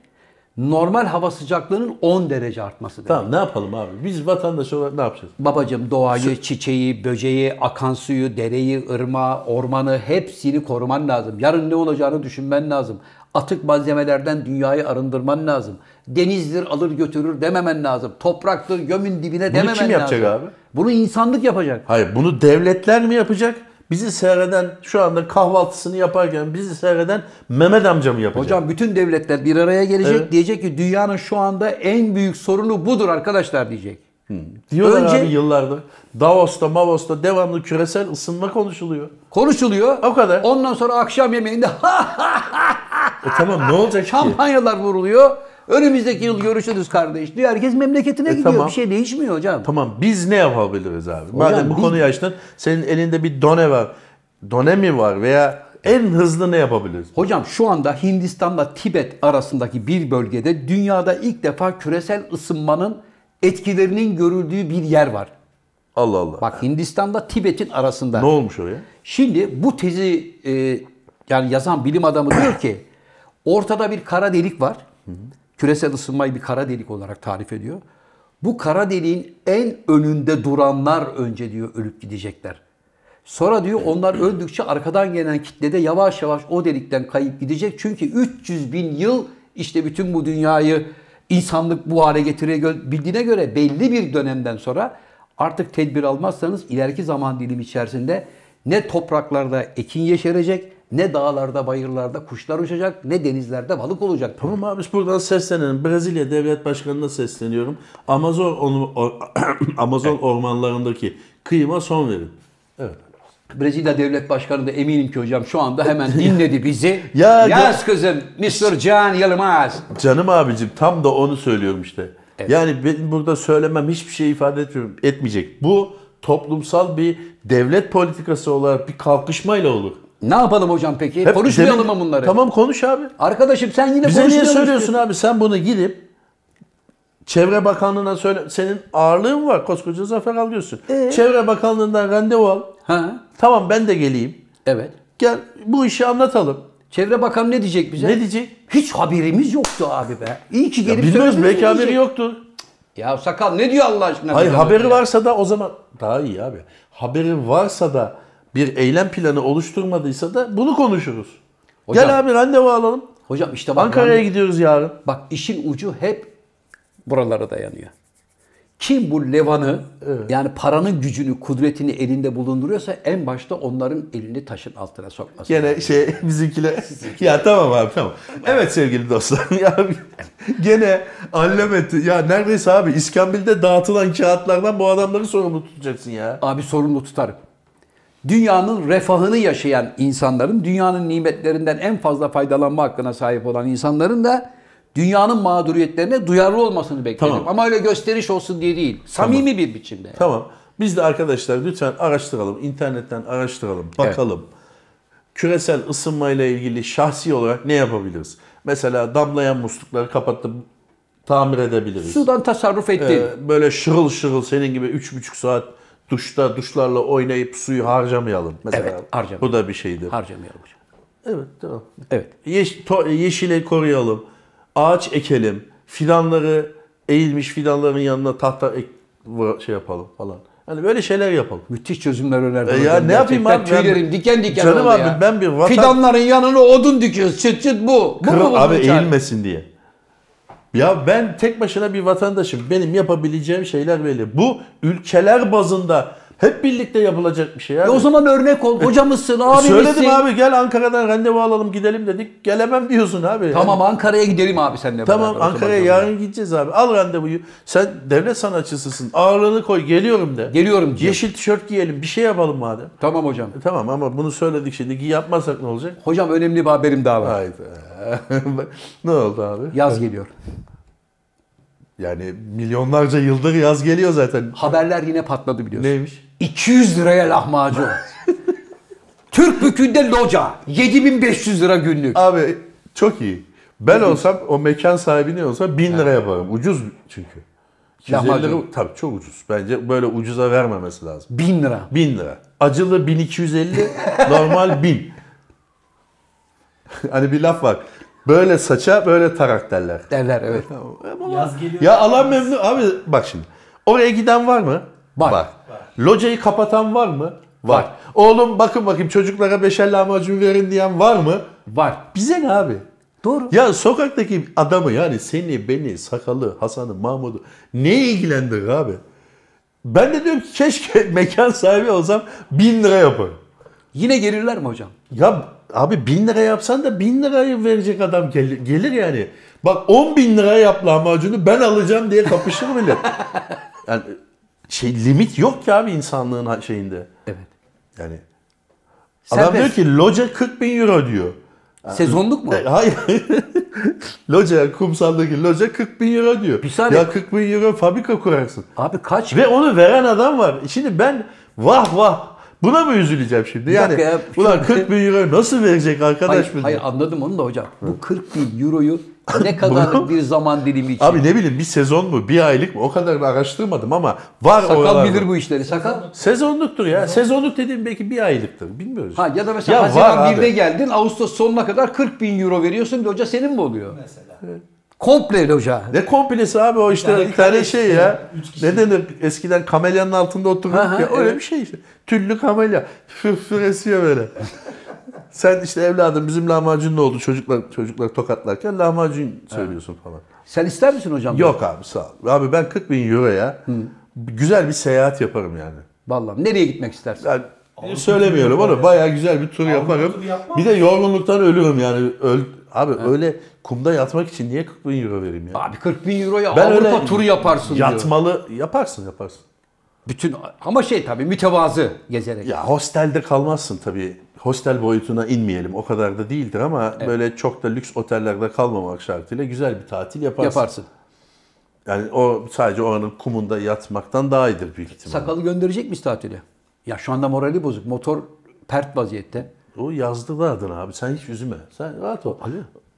normal hava sıcaklığının 10 derece artması demek. Tamam ne yapalım abi? Biz vatandaş olarak ne yapacağız? Babacım doğayı, çiçeği, böceği, akan suyu, dereyi, ırmağı, ormanı hepsini koruman lazım. Yarın ne olacağını düşünmen lazım. Atık malzemelerden dünyayı arındırman lazım. Denizdir alır götürür dememen lazım. Topraktır gömün dibine dememen lazım. kim yapacak abi? Bunu insanlık yapacak. Hayır bunu devletler mi yapacak? Bizi seyreden şu anda kahvaltısını yaparken bizi seyreden Mehmet amca mı yapacak? Hocam bütün devletler bir araya gelecek. Evet. Diyecek ki dünyanın şu anda en büyük sorunu budur arkadaşlar diyecek. Diyorlar önce- abi yıllardır. Davos'ta, Mavos'ta devamlı küresel ısınma konuşuluyor. Konuşuluyor. O kadar. Ondan sonra akşam yemeğinde E tamam ne olacak ki? şampanyalar vuruluyor. Önümüzdeki yıl görüşürüz kardeş diyor. Herkes memleketine gidiyor. tamam. Bir şey değişmiyor hocam. Tamam biz ne yapabiliriz abi? Madem bu biz- konuyu açtın senin elinde bir done var. Done mi var veya en hızlı ne yapabiliriz? Hocam şu anda Hindistan'la Tibet arasındaki bir bölgede dünyada ilk defa küresel ısınmanın etkilerinin görüldüğü bir yer var. Allah Allah. Bak Hindistan'da Tibet'in arasında. Ne olmuş oraya? Şimdi bu tezi e, yani yazan bilim adamı diyor ki ortada bir kara delik var. Küresel ısınmayı bir kara delik olarak tarif ediyor. Bu kara deliğin en önünde duranlar önce diyor ölüp gidecekler. Sonra diyor onlar öldükçe arkadan gelen kitlede yavaş yavaş o delikten kayıp gidecek. Çünkü 300 bin yıl işte bütün bu dünyayı insanlık bu hale getirebildiğine göre belli bir dönemden sonra artık tedbir almazsanız ileriki zaman dilimi içerisinde ne topraklarda ekin yeşerecek, ne dağlarda, bayırlarda kuşlar uçacak, ne denizlerde balık olacak. Tamam abi buradan seslenelim. Brezilya Devlet Başkanı'na sesleniyorum. Amazon onu- o- Amazon ormanlarındaki kıyıma son verin. Evet. Brezilya Devlet Başkanı da eminim ki hocam şu anda hemen dinledi bizi. Ya- Yaz kızım Mr. Can Yılmaz. Canım abicim tam da onu söylüyorum işte. Yani ben burada söylemem hiçbir şey ifade etmiyorum, etmeyecek. Bu toplumsal bir devlet politikası olarak bir kalkışmayla olur. Ne yapalım hocam peki? Hep Konuşmayalım demin- mı bunları? Tamam konuş abi. Arkadaşım sen yine Bize niye konuşmayalım söylüyorsun istiyorsun. abi? Sen bunu gidip Çevre Bakanlığı'na söyle. Senin ağırlığın var. Koskoca zafer alıyorsun. Ee? Çevre Bakanlığı'ndan randevu al. Ha? Tamam ben de geleyim. Evet. Gel bu işi anlatalım. Çevre Bakanı ne diyecek bize? Ne diyecek? Hiç haberimiz yoktu abi be. İyi ki gelip bilmiyoruz söylediniz belki mi haberi diyecek. yoktur. Ya sakal ne diyor Allah aşkına? Hayır bize haberi ya? varsa da o zaman daha iyi abi. Haberi varsa da bir eylem planı oluşturmadıysa da bunu konuşuruz. Hocam- Gel abi randevu alalım. Hocam işte bak. Ankara'ya ben- gidiyoruz yarın. Bak işin ucu hep buralara dayanıyor. Kim bu levanı yani paranın gücünü, kudretini elinde bulunduruyorsa en başta onların elini taşın altına sokması. Gene şey bizimkiler. ya tamam abi tamam. Evet sevgili dostlar. ya gene allem etti. Ya neredeyse abi İskambil'de dağıtılan kağıtlardan bu adamları sorumlu tutacaksın ya. Abi sorumlu tutarım. Dünyanın refahını yaşayan insanların, dünyanın nimetlerinden en fazla faydalanma hakkına sahip olan insanların da dünyanın mağduriyetlerine duyarlı olmasını beklerim. Tamam. Ama öyle gösteriş olsun diye değil. Samimi bir biçimde. Tamam. Biz de arkadaşlar lütfen araştıralım. internetten araştıralım. Bakalım. Küresel ısınmayla ilgili şahsi olarak ne yapabiliriz? Mesela damlayan muslukları kapatıp tamir edebiliriz. Sudan tasarruf ettin. Ee, böyle şırıl şırıl senin gibi 3,5 saat duşta duşlarla oynayıp suyu harcamayalım. Mesela Evet, harcamayalım. bu da bir şeydir. Harcamayalım hocam. Evet, tamam. Evet. Yeş, to- yeşili koruyalım. Ağaç ekelim. Fidanları eğilmiş fidanların yanına tahta ek, bu- şey yapalım falan. Hani böyle şeyler yapalım. Müthiş çözümler önerdim. E hocam ya ne yapayım abi? Ben- Tüylerim diken diken Canım oldu abi, ya. ben bir vatan- Fidanların yanına odun dikiyoruz. Çıt çıt bu. Bu Kırıl mu bunun abi eğilmesin diye. Ya ben tek başına bir vatandaşım. Benim yapabileceğim şeyler belli. Bu ülkeler bazında hep birlikte yapılacak bir şey. E Abi. o zaman örnek ol. Hocamızsın, abimizsin. Söyledim abi gel Ankara'dan randevu alalım gidelim dedik. Gelemem diyorsun abi. Tamam Ankara'ya gidelim abi seninle Tamam beraber. O zaman Ankara'ya tamam. yarın gideceğiz abi. Al randevuyu. Sen devlet sanatçısısın. Ağırlığını koy. Geliyorum de. Geliyorum diyeceğim. Yeşil tişört giyelim. Bir şey yapalım madem. Tamam hocam. E, tamam ama bunu söyledik şimdi. Yapmazsak ne olacak? Hocam önemli bir haberim daha var. Haydi. ne oldu abi? Yaz geliyor. Yani milyonlarca yıldır yaz geliyor zaten. Haberler yine patladı biliyorsun. Neymiş? 200 liraya lahmacun. Türk bükünde loca. 7500 lira günlük. Abi çok iyi. Ben olsam o mekan sahibi ne olsa 1000 lira yaparım. Ucuz çünkü. 250 lira Lahmacun. tabii çok ucuz. Bence böyle ucuza vermemesi lazım. 1000 lira. 1000 lira. Acılı 1250, normal 1000. hani bir laf var. Böyle saça böyle tarak derler. Derler evet. Yaz geliyor. Ya alan memnun. Abi bak şimdi. Oraya giden var mı? Var. Locayı kapatan var mı? Var. Oğlum bakın bakayım çocuklara beşer lahmacun verin diyen var mı? Var. Bize ne abi? Doğru. Ya sokaktaki adamı yani seni, beni, Sakalı, Hasan'ı, Mahmut'u ne ilgilendirir abi? Ben de diyorum ki keşke mekan sahibi olsam bin lira yaparım. Yine gelirler mi hocam? Ya abi bin lira yapsan da bin lirayı verecek adam gelir, gelir yani. Bak 10 bin lira yap lahmacunu ben alacağım diye kapışır millet. yani şey limit yok ki abi insanlığın şeyinde. Evet. Yani adam Serbest. diyor ki loca 40 bin euro diyor. Sezonluk mu? E, hayır. loca, kumsaldaki loca 40 bin euro diyor. Bir saniye. Ya 40 bin euro fabrika kurarsın. Abi kaç? Ve onu veren adam var. Şimdi ben vah vah buna mı üzüleceğim şimdi? Yani ya, ulan şu- 40 bin euro nasıl verecek arkadaş Hayır, bu? hayır anladım onu da hocam. Bu 40 bin euroyu ne kadarlık bir zaman dilimi için? Abi ne bileyim bir sezon mu bir aylık mı o kadar da araştırmadım ama var Sakal oralarda. bilir bu işleri. Sakal. Sezonluktur ya. Sezonluk dediğim belki bir aylıktır. Bilmiyoruz. Ha ya da mesela Ya var Haziran abi. 1'de geldin Ağustos sonuna kadar 40 bin euro veriyorsun loca senin mi oluyor? Mesela. Komple loca. Ne komplesi abi o işte Yani bir tane şey ya. üç kişi. Ne denir eskiden kamelyanın altında otururduk Ha, ha, ya öyle evet. bir şey işte. Tüllü kamelya. Fırfır esiyor böyle. Sen işte evladım bizim lahmacun ne oldu çocuklar çocuklar tokatlarken lahmacun söylüyorsun falan. Sen ister misin hocam? Yok abi sağ ol. Abi ben 40 bin euroya güzel bir seyahat yaparım yani. Vallahi nereye gitmek istersin? Yani Avrupa söylemiyorum onu. Bayağı güzel bir tur Avrupa yaparım. turu yapmam. Bir de yorgunluktan ölürüm yani. Öl, abi öyle kumda yatmak için niye 40 bin euro vereyim ya? Abi 40 bin euroya Ben Avrupa öyle turu yaparsın diyor. Yatmalı yaparsın yaparsın. Bütün ama şey tabii mütevazı gezerek. Ya hostelde kalmazsın tabii. Hostel boyutuna inmeyelim. O kadar da değildir ama böyle çok da lüks otellerde kalmamak şartıyla güzel bir tatil yaparsın. Yaparsın. Yani o sadece oranın kumunda yatmaktan daha iyidir büyük ihtimalle. Sakalı gönderecek miyiz tatile? Ya şu anda morali bozuk. Motor pert vaziyette. O yazdırdı adını abi. Sen hiç üzülme. Sen rahat ol.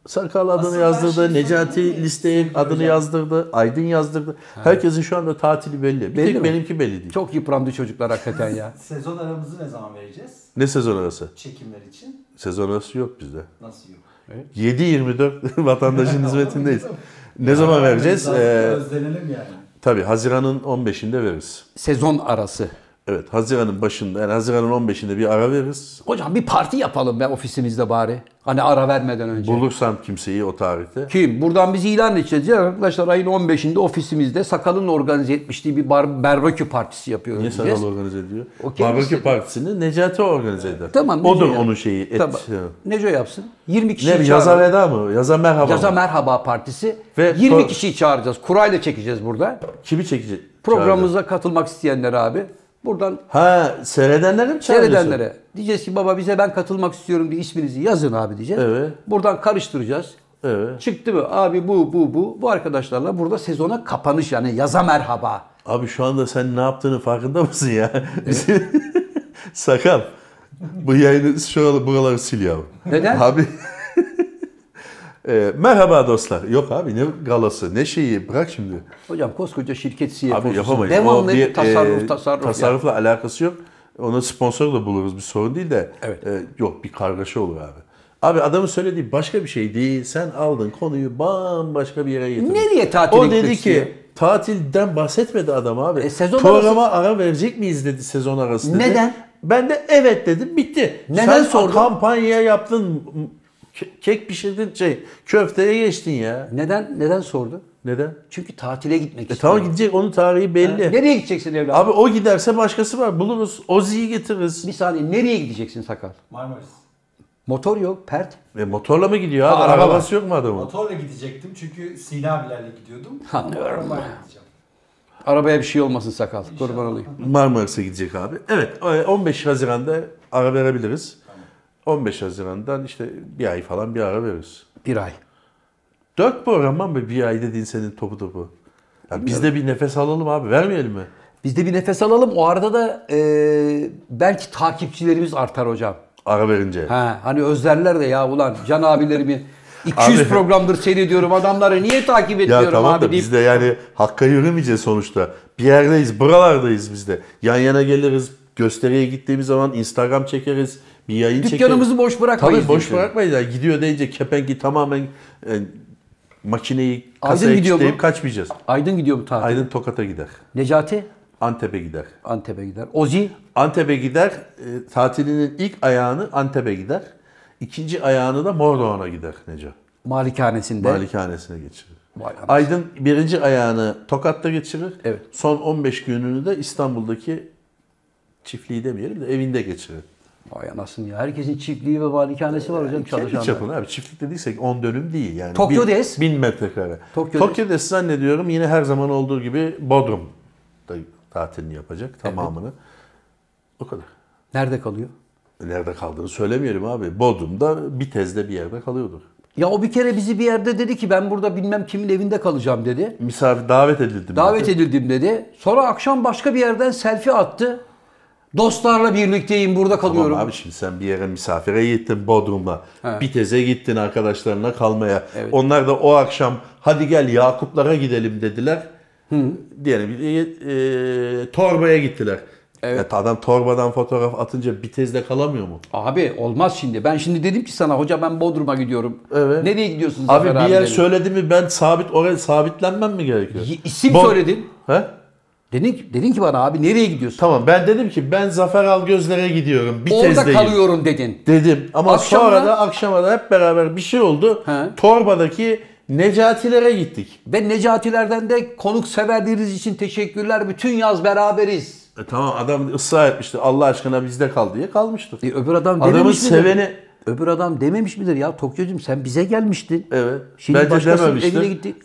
Sakal adını Aslında yazdırdı. şey Necati listeye adını hocam. yazdırdı. Aydın yazdırdı. Herkesin şu anda tatili belli. Bir Belli tek mi? benimki belli değil. Çok yıprandı çocuklar hakikaten ya. Sezon aramızı ne zaman vereceğiz? Ne sezon arası? Çekimler için. Sezon arası yok bizde. Nasıl yok? 7-24 vatandaşın hizmetindeyiz. Ne zaman vereceğiz? Ee, Özlenelim yani. tabii Haziran'ın 15'inde veririz. Sezon arası. Evet Haziran'ın başında yani Haziran'ın 15'inde bir ara veririz. Hocam bir parti yapalım be ofisimizde bari. Hani ara vermeden önce. Bulursam kimseyi o tarihte. Kim? Buradan biz ilan edeceğiz. Ya arkadaşlar ayın 15'inde ofisimizde Sakal'ın organize etmişliği bir bar, barbekü partisi yapıyoruz Niye. Sakal organize ediyor? Barbekü? Partisini Necati organize eder. Tamam. Odur onun şeyi. Et, Tamam. Neco yapsın. 20 kişi Ne yaza veda mı? Yaza merhaba Yaza mı? Merhaba Partisi. Ve 20 pro- kişiyi çağıracağız. Kurayla çekeceğiz burada. Kimi çekecek? Programımıza katılmak isteyenler abi. Buradan Ha seyredenleri mi seyredenlere diyeceğiz ki baba bize ben katılmak istiyorum diye isminizi yazın abi diyeceğiz. Evet. Buradan karıştıracağız. Evet. Çıktı mı? Abi bu bu bu. Bu arkadaşlarla burada sezona kapanış yani yaza merhaba. Abi şu anda sen ne yaptığını farkında mısın ya? Bizi- Sakal. Bu yayını şuraları buraları sil ya. Neden? Abi. E, merhaba dostlar. Yok abi ne galası ne şeyi bırak şimdi. Hocam koskoca şirket CFO'su. Yapamayız. Devamlı bir tasarruf e, tasarruf. Tasarrufla alakası yok. Ona sponsor da buluruz bir sorun değil de. Evet. e, yok bir kargaşa olur abi. Abi adamın söylediği başka bir şey değil. Sen aldın konuyu bambaşka bir yere getirdin. Nereye tatile O dedi istiyor? ki tatilden bahsetmedi adam abi. E, sezon Programa ara verecek miyiz dedi sezon arası dedi. Neden? Ben de evet dedim bitti. Neden Sen sordun? kampanya yaptın. Ke- Kek pişirdin şey köfteye geçtin ya. Neden neden sordu? Neden? Çünkü tatile gitmek E istiyor. tamam gidecek onun tarihi belli. Nereye gideceksin evladım? Abi o giderse başkası var. Buluruz. Ozi'yi getiririz. Bir saniye nereye gideceksin sakal? Marmaris. Motor yok, pert. E, motorla mı gidiyor abi? Ha, araba Arabası yok mu adamın? Motorla gidecektim çünkü Sina abilerle gidiyordum. Anlıyorum. Arabaya bir şey olmasın sakal. Kurban olayım. Marmaris'e gidecek abi. Evet e, 15 Haziran'da ara verebiliriz. 15 Haziran'dan işte bir ay falan bir ara veririz. Bir ay. 4 program var mı bir ay dediğin senin topu topu? Ya biz de bir nefes alalım abi. Vermeyelim mi? Biz de bir nefes alalım. O arada da e, belki takipçilerimiz artar hocam. Ara verince. Ha, hani özlerler de ya ulan Can abilerimi 200 Abi- programdır seyrediyorum adamları niye takip Ya etmiyorum tamam abi da deyip biz de yani hakka yürümeyeceğiz sonuçta. Bir yerdeyiz, buralardayız biz de. Yan yana geliriz, gösteriye gittiğimiz zaman Instagram çekeriz, bir yayın dükkanımızı boş bırakmayız. Tabii boş diyorsun. bırakmayız. Yani gidiyor deyince kepengi tamamen e, makineyi Aydın kasaya gidiyor mu? kilitleyip kaçmayacağız. Aydın gidiyor bu tatil. Aydın Tokat'a gider. Necati Antep'e gider. Antep'e gider. Ozi Antep'e gider, e, tatilinin ilk ayağını Antep'e gider. İkinci ayağını da Mordoğan'a gider Neco. malikanesinde. Malikanesine geçirir. Aydın birinci ayağını Tokat'ta geçirir. Evet. Son 15 gününü de İstanbul'daki çiftliği demeyelim de evinde geçirir. Vay anasını ya. Herkesin çiftliği ve malikanesi var hocam Kendi çalışanlar. çapında abi çiftlik dediysek 10 dönüm değil yani. Tokyo Bin- Des. Bin metrekare. Tokyo Tokyo, Des zannediyorum yine her zaman olduğu gibi Bodrum'da tatilini yapacak tamamını. O kadar. Nerede kalıyor? Nerede kaldığını söylemeyelim abi. Bodrum'da bir tezde bir yerde kalıyordur. Ya o bir kere bizi bir yerde dedi ki ben burada bilmem kimin evinde kalacağım dedi. Misafir davet edildim. Davet dedi. edildim dedi. Sonra akşam başka bir yerden selfie attı. Dostlarla birlikteyim burada kalıyorum. Tamam abi şimdi sen bir yere misafire gittin Bodrum'a. He. Bir teze gittin arkadaşlarına kalmaya. Evet. Onlar da o akşam hadi gel Yakuplara gidelim dediler. Diyelim e, e, torbaya gittiler. Evet. Ya adam torbadan fotoğraf atınca bir tezde kalamıyor mu? Abi olmaz şimdi. Ben şimdi dedim ki sana hoca ben Bodrum'a gidiyorum. Evet. Nereye gidiyorsun Abi Zafer bir yer dedim. söyledi mi ben sabit oraya sabitlenmem mi gerekiyor? Y- İsim Bo- söyledin. He? Dedin, ki- dedin ki bana abi nereye gidiyorsun? Tamam ben dedim ki ben Zafer Algözler'e gidiyorum. Bir Orada tezdeyim. kalıyorum dedin. Dedim ama Akşamda- sonra da akşama da hep beraber bir şey oldu. He. Torbadaki Necatilere gittik. Ve Necatilerden de konuk severliğiniz için teşekkürler. Bütün yaz beraberiz. E tamam adam ısrar etmişti. Allah aşkına bizde kal diye kalmıştır. E, öbür adam Adamın dememiş midir? seveni Öbür adam dememiş midir ya Tokyo'cum sen bize gelmiştin. evet. Şimdi Bence başkasının dememiştir. evine gittik.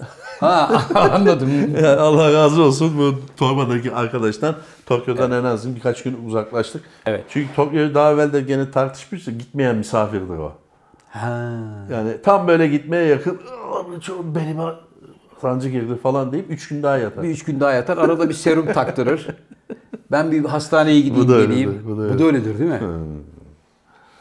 Ha anladım. Yani Allah razı olsun bu torbadaki arkadaştan. Tokyo'dan en az birkaç gün uzaklaştık. Evet. Çünkü Tokyo'yu daha evvel de gene tartışmıştık. Gitmeyen misafirdir o. ha. Yani tam böyle gitmeye yakın "Aa, çok belime sancı girdi falan deyip 3 gün daha yatar. Bir üç gün daha yatar. Arada bir serum taktırır. Ben bir hastaneye gideyim Bu da öyledir, geleyim. bu da Bu da öyledir değil mi?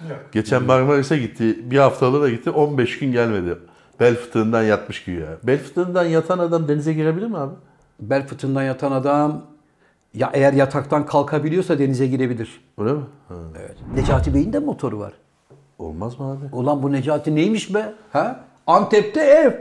Yok. Geçen Marmaris'e gitti. Bir haftalığı da gitti. 15 gün gelmedi. Bel fıtığından yatmış güya. Bel fıtığından yatan adam denize girebilir mi abi? Bel fıtığından yatan adam ya eğer yataktan kalkabiliyorsa denize girebilir. Öyle mi? Ha. Evet. Necati Bey'in de motoru var. Olmaz mı abi? Ulan bu Necati neymiş be? Ha? Antep'te ev.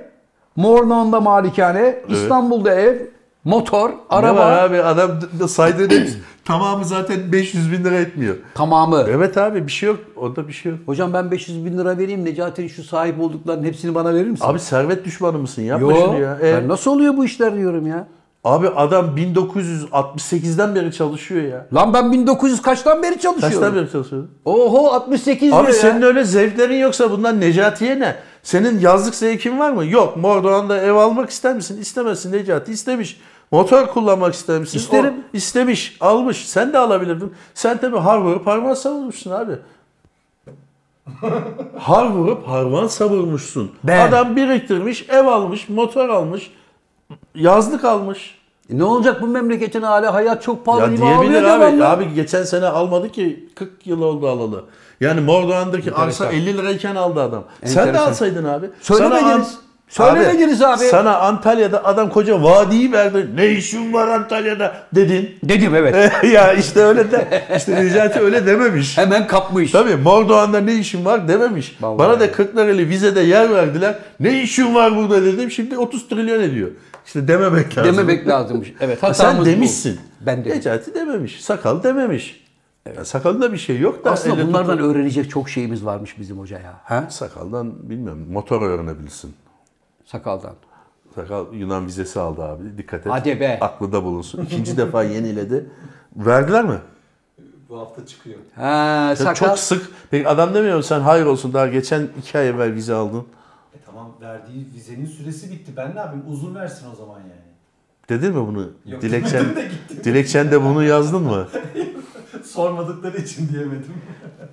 Mornon'da malikane, İstanbul'da ev, motor, araba. Ne var abi adam saydığı. Tamamı zaten 500 bin lira etmiyor. Tamamı. Evet abi bir şey yok. Onda bir şey yok. Hocam ben 500 bin lira vereyim Necati'nin şu sahip olduklarının hepsini bana verir misin? Abi servet düşmanı mısın? Yapma Yo, şunu ya. E, ben nasıl oluyor bu işler diyorum ya. abi adam 1968'den beri çalışıyor ya. Lan ben 1900 kaçtan beri çalışıyorum? Kaçtan beri çalışıyorsun? Oho 68 Abi diyor senin ya. öyle zevklerin yoksa bundan Necati'ye ne? Senin yazlık zevkin var mı? Yok. Mordoğan'da ev almak ister misin? İstemezsin Necati. istemiş. Motor kullanmak ister misin? İsterim. O istemiş. Almış. Sen de alabilirdin. Sen tabii har vurup harman savurmuşsun abi. har vurup harman savurmuşsun. Ben. Adam biriktirmiş, ev almış, motor almış, yazlık almış. E ne olacak bu memleketin hali? Hayat çok pahalı Ya diyebilir abi. devamlı. Abi geçen sene almadı ki 40 yıl oldu alalı. Yani Mordoğan'daki arsa 50 lirayken aldı adam. Sen de Enteresan. alsaydın abi. Söylemediniz. Söylemediniz abi. Sana Antalya'da adam koca vadiyi verdi. Ne işin var Antalya'da dedin. Dedim evet. ya işte öyle de işte Necati öyle dememiş. Hemen kapmış. Tabii Mordoğan'da ne işin var dememiş. Vallahi. Bana da Kırklareli vizede yer verdiler. Ne işin var burada dedim. Şimdi 30 trilyon ediyor. İşte dememek lazım. Dememek lazımmış. Evet Sen bu. demişsin. Ben dedim. Necati dememiş. Sakal dememiş. Ya sakalında bir şey yok da. Aslında bunlardan tutup- öğrenecek çok şeyimiz varmış bizim hoca ya. Ha? Sakaldan bilmiyorum motor öğrenebilirsin. Sakaldan. Sakal Yunan vizesi aldı abi. Dikkat et. Hadi be. Aklı bulunsun. İkinci defa yeniledi. Verdiler mi? Bu hafta çıkıyor. Ha, sakal. Çok sık. Peki adam demiyor mu sen hayır olsun daha geçen iki ay evvel vize aldın. E tamam verdiği vizenin süresi bitti. Ben ne yapayım? Uzun versin o zaman yani. Dedin mi bunu? Yok, Dilekçen, de gittim. dilekçende bunu yazdın mı? Sormadıkları için diyemedim.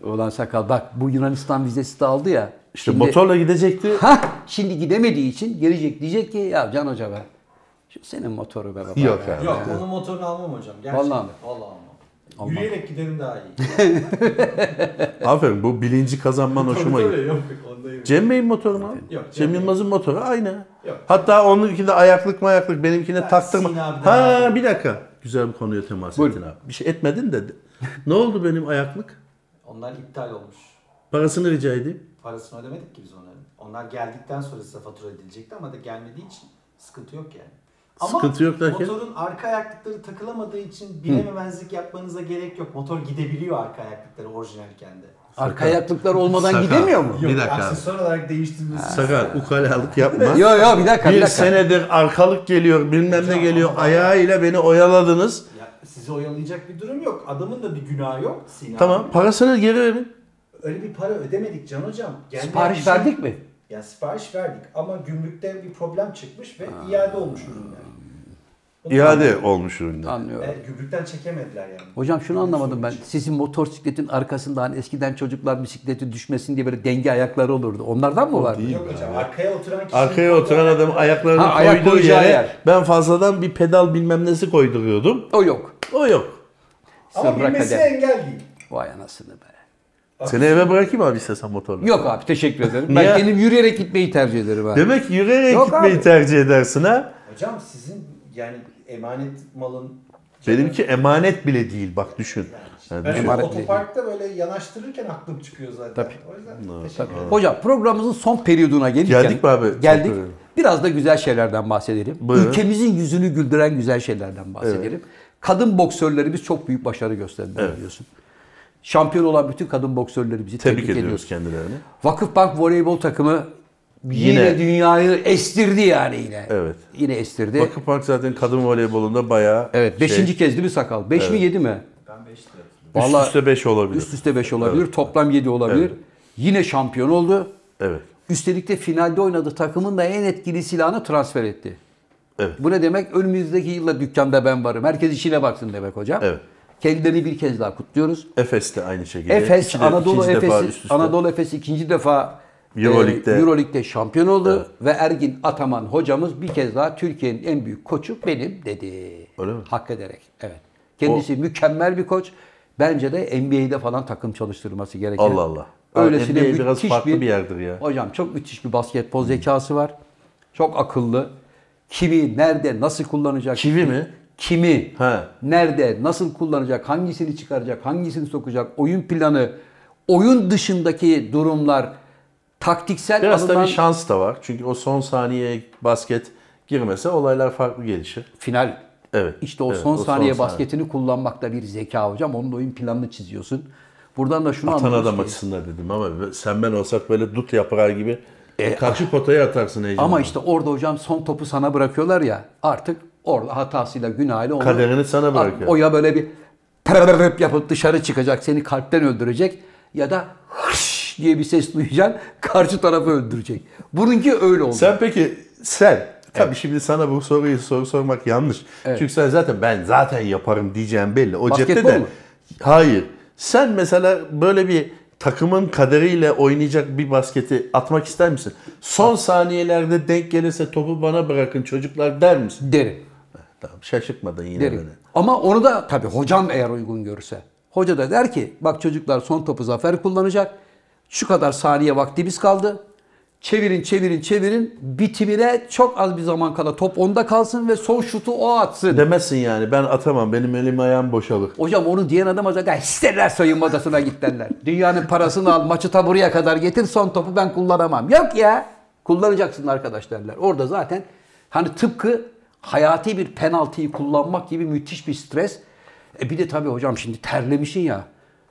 Ulan sakal bak bu Yunanistan vizesi de aldı ya. İşte Şimdi- motorla gidecekti. Hah, şimdi gidemediği için gelecek diyecek ki ya Can Hoca be. Şu senin motoru be baba. Yok abi. Yok onun motorunu almam hocam. Gerçekten. Vallahi mi? Vallahi almam. Almam. Yürüyerek giderim daha iyi. Aferin bu bilinci kazanman hoşuma Tabii, gitti. tabii, Yok yok ondayım. Cem Bey'in motoru mu? Yok, Cem. Yılmaz'ın motoru aynı. Yok. Hatta onunkinde ayaklık mayaklık benimkine Ya, taktırma. Ha aldım. bir dakika. Güzel bir konuya temas Buyurun. ettin abi. Bir şey etmedin de. ne oldu benim ayaklık? Onlar iptal olmuş. Parasını rica edeyim. Parasını ödemedik ki biz onların. Onlar geldikten sonra size fatura edilecekti ama da gelmediği için sıkıntı yok yani. Ama Sıkıntı yok derken? motorun arka ayaklıkları takılamadığı için bilememezlik yapmanıza gerek yok. Motor gidebiliyor arka ayaklıkları orijinalken de. Arka ayaklıklar olmadan Sakal. gidemiyor mu? Bir Yok, dakika abi. aksesuar olarak değiştirmesi. Sakar ukalalık yapma. Yo yo bir dakika bir bir dakika. senedir arkalık geliyor bilmem ne Hocam, geliyor. ama- Ayağıyla beni oyaladınız. Ya, sizi oyalayacak bir durum yok. Adamın da bir günahı yok. Sinan. Tamam parasını geri verin. Öyle bir para ödemedik Can Hocam. Gelmeyen Sipariş şey- verdik mi? Ya sipariş verdik ama gümrükte bir problem çıkmış ve iade olmuş ürünler. İade olmuş ürünler. Anlıyorum. Evet, gümrükten çekemediler yani. Hocam şunu anlamadım ben. İçin. Sizin motosikletin arkasında hani eskiden çocuklar bisikleti düşmesin diye böyle denge ayakları olurdu. Onlardan mı var? değil. Yok hocam arkaya oturan kişi. Arkaya oturan adam ayaklarını Ha, ayak koyduğu yere yer. ben fazladan bir pedal bilmem nesi koyduruyordum. O yok. O yok. Ama Sırra bilmesi kadar. engel değil. Vay anasını be. Seni eve bırakayım abi istesen motorla. Yok abi teşekkür ederim. Ben kendim yürüyerek gitmeyi tercih ederim abi. Demek yürüyerek Yok gitmeyi abi. tercih edersin ha. Hocam sizin yani emanet malın Benimki emanet bile değil bak düşün. Yani Ben düşün. Emanet otoparkta böyle yanaştırırken aklım çıkıyor zaten. Tabii. O yüzden teşekkür ederim. Hocam programımızın son periyoduna gelirken Geldik mi abi? Geldik. Son periyoda. Biraz da güzel şeylerden bahsedelim. Buyurun. Ülkemizin yüzünü güldüren güzel şeylerden bahsedelim. Kadın boksörlerimiz çok büyük başarı gösterdiler Evet. biliyorsun. Şampiyon olan bütün kadın boksörlerimizi tebrik, Tebrik ediyoruz ediyoruz. kendilerini. Vakıfbank voleybol takımı yine, Yine. dünyayı estirdi yani yine. Evet. Yine estirdi. Vakıfbank zaten kadın voleybolunda bayağı evet 5. şey, kez değil mi sakal? 5 mi 7 mi? Ben 5 lira. üst Vallahi üste 5 olabilir. Üst üste 5 olabilir. Toplam 7 olabilir. Evet. Yine şampiyon oldu. Evet. Üstelik de finalde oynadığı takımın da en etkili silahını transfer etti. Evet. Bu ne demek? Önümüzdeki yılda dükkanda ben varım. Herkes işine baksın demek hocam. Evet. Kendilerini bir kez daha kutluyoruz. Efes de aynı şekilde. Efes, İki de- Anadolu Efes. Anadolu Efes ikinci defa Euroleague'de. e, Euroleague'de şampiyon oldu ve Ergin Ataman hocamız bir kez daha Türkiye'nin en büyük koçu benim dedi. Öyle mi? Hak ederek. Evet. Kendisi mükemmel bir koç. Bence de NBA'de falan takım çalıştırması gereken. Allah Allah. Öylesine NBA biraz farklı bir yerdir ya. Hocam çok müthiş bir basketbol zekası var. Çok akıllı. Kimi, nerede, nasıl kullanacak? Kivi mi? Kimi, He. nerede, nasıl kullanacak, hangisini çıkaracak, hangisini sokacak, oyun planı, oyun dışındaki durumlar, taktiksel Biraz alınan tabii şans da var. Çünkü o son saniye basket girmese olaylar farklı gelişir. final. Evet. İşte o Evet, son o son saniye saniye. basketini kullanmak da bir zeka hocam. Onun oyun planını çiziyorsun. Buradan da şunu Atan adam ki- açısından dedim ama sen ben olsak böyle dut yaprağı gibi karşı potaya atarsın heyecanla. E, Ama işte orada hocam son topu sana bırakıyorlar ya artık orada hatasıyla günahıyla onu Kaderini sana bırakıyor. O ya böyle bir pırırırıp yapıp dışarı çıkacak seni kalpten öldürecek ya da hış diye bir ses duyacaksın karşı tarafı öldürecek. Bununki öyle oldu. Sen peki sen tabii şimdi sana bu soruyu soru sormak yanlış. Çünkü sen zaten ben zaten yaparım diyeceğim belli. O cepte Basketbol de mu? hayır. Sen mesela böyle bir takımın kaderiyle oynayacak bir basketi atmak ister misin? Son saniyelerde denk gelirse topu bana bırakın çocuklar der misin? derim. Tamam şaşırtmadın yine derim. beni. Ama onu da tabii hocam eğer uygun görürse. Hoca da der ki bak çocuklar son topu zafer kullanacak. Şu kadar saniye vaktimiz kaldı. Çevirin çevirin çevirin. Bitimine çok az bir zaman kala top onda kalsın ve son şutu o atsın. Demezsin yani ben atamam benim elim ayağım boşalır. Hocam onu diyen adam zaten isterler soyunma odasına git derler. Dünyanın parasını al maçı ta buraya kadar getir son topu ben kullanamam. Yok ya kullanacaksın arkadaş derler. Orada zaten hani tıpkı hayati bir penaltıyı kullanmak gibi müthiş bir stres. E bir de tabii hocam şimdi terlemişsin ya.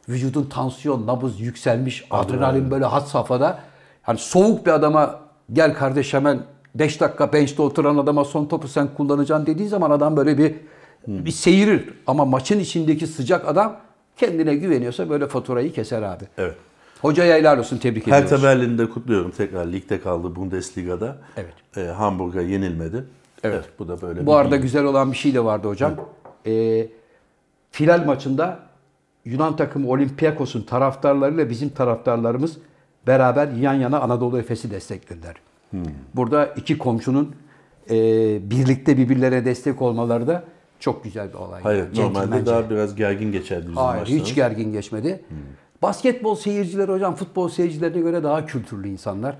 Vücudun tansiyon, nabız yükselmiş, adrenalin böyle had safhada. Hani soğuk bir adama gel kardeş hemen 5 dakika bench'te oturan adama son topu sen kullanacaksın dediği zaman adam böyle bir bir seyirir. Ama maçın içindeki sıcak adam kendine güveniyorsa böyle faturayı keser abi. Evet. Hocaya helal olsun tebrik ediyoruz. Hertha kutluyorum tekrar ligde kaldı Bundesliga'da. Evet. Ee, Hamburg'a yenilmedi. Evet. bu da böyle Bu bir arada güzel olan bir şey de vardı hocam. Ee, final maçında Yunan takımı Olympiakos'un taraftarlarıyla bizim taraftarlarımız beraber yan yana Anadolu Efes'i desteklediler. Burada iki komşunun e, birlikte birbirlerine destek olmaları da çok güzel bir olay. Hayır, normalde Centilmence. daha biraz gergin geçerdi bizim Hayır, maçlarımız. hiç gergin geçmedi. Basketbol seyircileri hocam futbol seyircilerine göre daha kültürlü insanlar.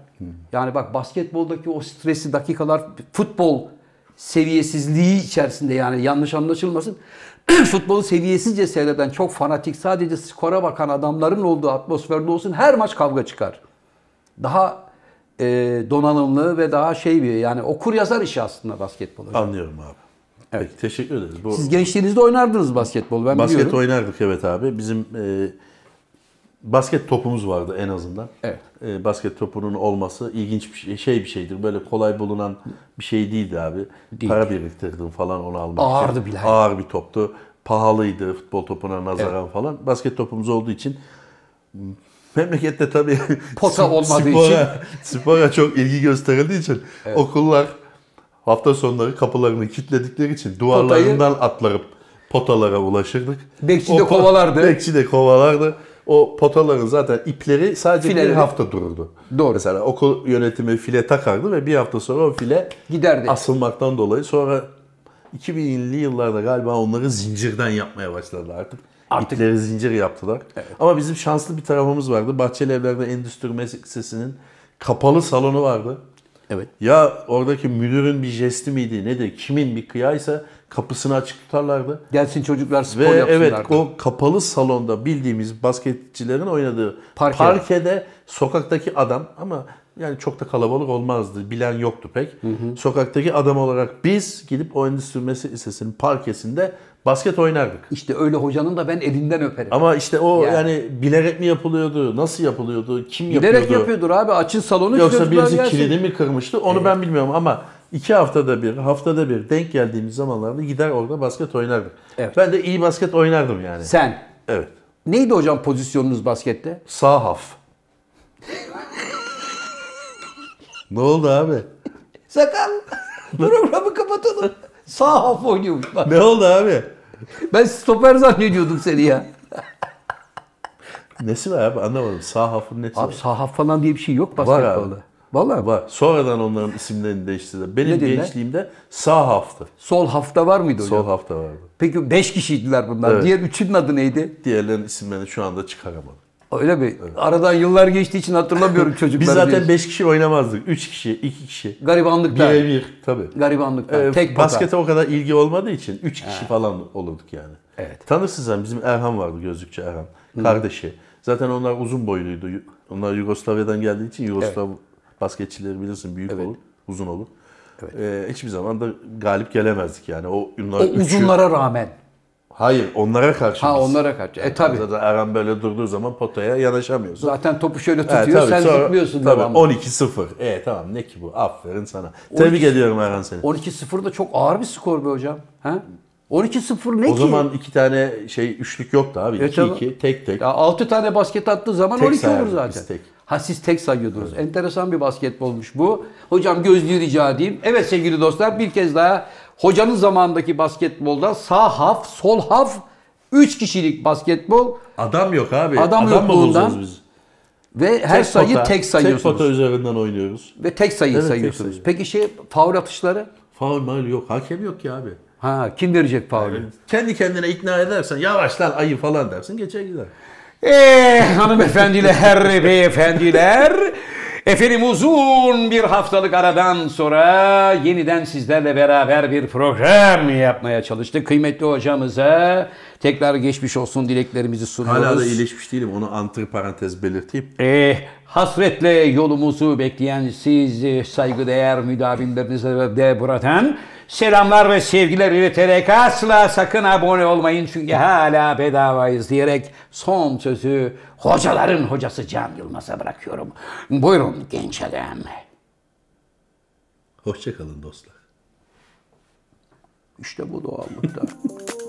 Yani bak basketboldaki o stresli dakikalar futbol seviyesizliği içerisinde yani yanlış anlaşılmasın. Futbolu seviyesizce seyreden çok fanatik sadece skora bakan adamların olduğu atmosferde olsun her maç kavga çıkar. Daha e, donanımlı ve daha şey bir yani okur yazar işi aslında basketbol. hocam. Anlıyorum abi. Peki, teşekkür ederiz. Bu Siz gençliğinizde oynardınız basketbol ben basket biliyorum. oynardık evet abi. Bizim e, basket topumuz vardı en azından. Evet. E, basket topunun olması ilginç bir şey, şey bir şeydir. Böyle kolay bulunan bir şey değildi abi. Değil. Para biriktirdim falan onu almak Ağırdı için. bile. Ağır bir toptu. Pahalıydı futbol topuna nazaran falan. Basket topumuz olduğu için memlekette tabii Pota olmadığı spora, spora çok ilgi gösterildiği için okullar Hafta sonları kapılarını kilitledikleri için duvarlarından atlarıp potalara ulaşırdık. Bekçi O de kovalardı. Bekçi de kovalardı. O potaların zaten ipleri sadece Fileleri. bir hafta dururdu. Doğru. Mesela okul yönetimi file takardı ve bir hafta sonra o file Giderdi. asılmaktan dolayı sonra 2000'li yıllarda galiba onları zincirden yapmaya başladılar artık. Artık- İpleri zincir yaptılar. Ama bizim şanslı bir tarafımız vardı. Bahçeli Evler'de Endüstri Meslek Lisesi'nin kapalı salonu vardı. Evet. Ya oradaki müdürün bir jesti miydi nedir? Kimin bir kıyaysa kapısını açık tutarlardı. Gelsin çocuklar spor Ve yapsınlar. evet o kapalı salonda bildiğimiz basketçilerin oynadığı Parke. parkede sokaktaki adam ama yani çok da kalabalık olmazdı. Bilen yoktu pek. Sokaktaki adam olarak biz gidip o endüstri lisesinin parkesinde basket oynardık. İşte öyle hocanın da ben elinden öperim. Ama işte o Yani. yani, bilerek mi yapılıyordu? Nasıl yapılıyordu? Kim Bilerek yapıyordu? yapıyordur abi. Açın salonu Yoksa birisi gelsin. kilidi mi kırmıştı? Onu ben bilmiyorum ama iki haftada bir, haftada bir denk geldiğimiz zamanlarda gider orada basket oynardık. Evet. Ben de iyi basket oynardım yani. Sen. Evet. Neydi hocam pozisyonunuz baskette? Sağ haf. ne oldu abi? Sakal. Programı kapatalım. Sağ haf oynuyormuş bak. Ne oldu abi? Ben stoper zannediyordum seni ya. Nesi var abi anlamadım. Sağ hafın nesi Abi var? sağ haf falan diye bir şey yok basketbolda. abi. Vallahi Var. Sonradan onların isimlerini değiştirdiler. Benim Ne dediler? gençliğimde sağ haftı. Sol hafta var mıydı hocam? Sol hafta vardı. Peki 5 kişiydiler bunlar. Evet. Diğer üçünün adı neydi? Diğerlerinin isimlerini şu anda çıkaramadım. Öyle mi? Aradan yıllar geçtiği için hatırlamıyorum çocukları. Biz zaten diyorsun. 5 kişi oynamazdık. 3 kişi, 2 kişi. Garibanlıktan. Birebir tabii. Garibanlıktan. Ee, Tek pota. baskete o kadar ilgi olmadığı için 3 kişi falan olurduk yani. Evet. Tanırsın sen bizim Erhan vardı gözlükçü Erhan. Kardeşi. Zaten onlar uzun boyluydu. Onlar Yugoslavya'dan geldiği için Yugoslav basketçileri bilirsin büyük Evet. olur, uzun olur. Ee, hiçbir zaman da galip gelemezdik yani. O, O üçü- uzunlara rağmen. Hayır onlara karşı Ha biz. onlara karşı. E tabi. Zaten Erhan böyle durduğu zaman potaya yanaşamıyorsun. Zaten topu şöyle Ha, tutuyor tabii, sen sonra- tutmuyorsun tabii, devamlı. 12-0. E tamam ne ki bu? Aferin sana. Tebrik ediyorum Erhan seni. 12-0 da çok ağır bir skor be hocam. Ha? 12-0 ne O ki? zaman iki tane şey üçlük yoktu abi. Evet, 2-2 tek tek. Ya 6 tane basket attığı zaman Tek 12 olur zaten. biz tek. Ha siz tek sayıyordunuz. Enteresan bir basketbolmuş bu. Hocam gözlüğü rica edeyim. Evet sevgili dostlar bir kez daha hocanın zamanındaki basketbolda sağ haf, sol haf 3 kişilik basketbol Adam yok abi. Adam mı yokluğundan biz? ve her Tek sayı pota, tek sayıyorsunuz. Tek pota üzerinden oynuyoruz. ve tek sayı Evet, tek sayıyorsunuz. sayı. Peki şey faul atışları? Faul maul yok. Hakem yok ki abi. Ha kim verecek faulü? Kendi kendine ikna edersen yavaş lan ayı falan dersin geçer gider. Eee hanımefendiler, beyefendiler. Efendim uzun bir haftalık aradan sonra yeniden sizlerle beraber bir program yapmaya çalıştık. Kıymetli hocamıza tekrar geçmiş olsun dileklerimizi sunuyoruz. Hala da iyileşmiş değilim. Onu antiparantez belirteyim. Eh, hasretle yolumuzu bekleyen siz eh, saygıdeğer müdavimlerinize de buradan selamlar ve sevgiler ileterek asla sakın abone olmayın çünkü hala bedavayız diyerek son sözü hocaların hocası Can Yılmaz'a bırakıyorum. Buyurun genç adam. Hoşçakalın dostlar. İşte bu doğallıkta.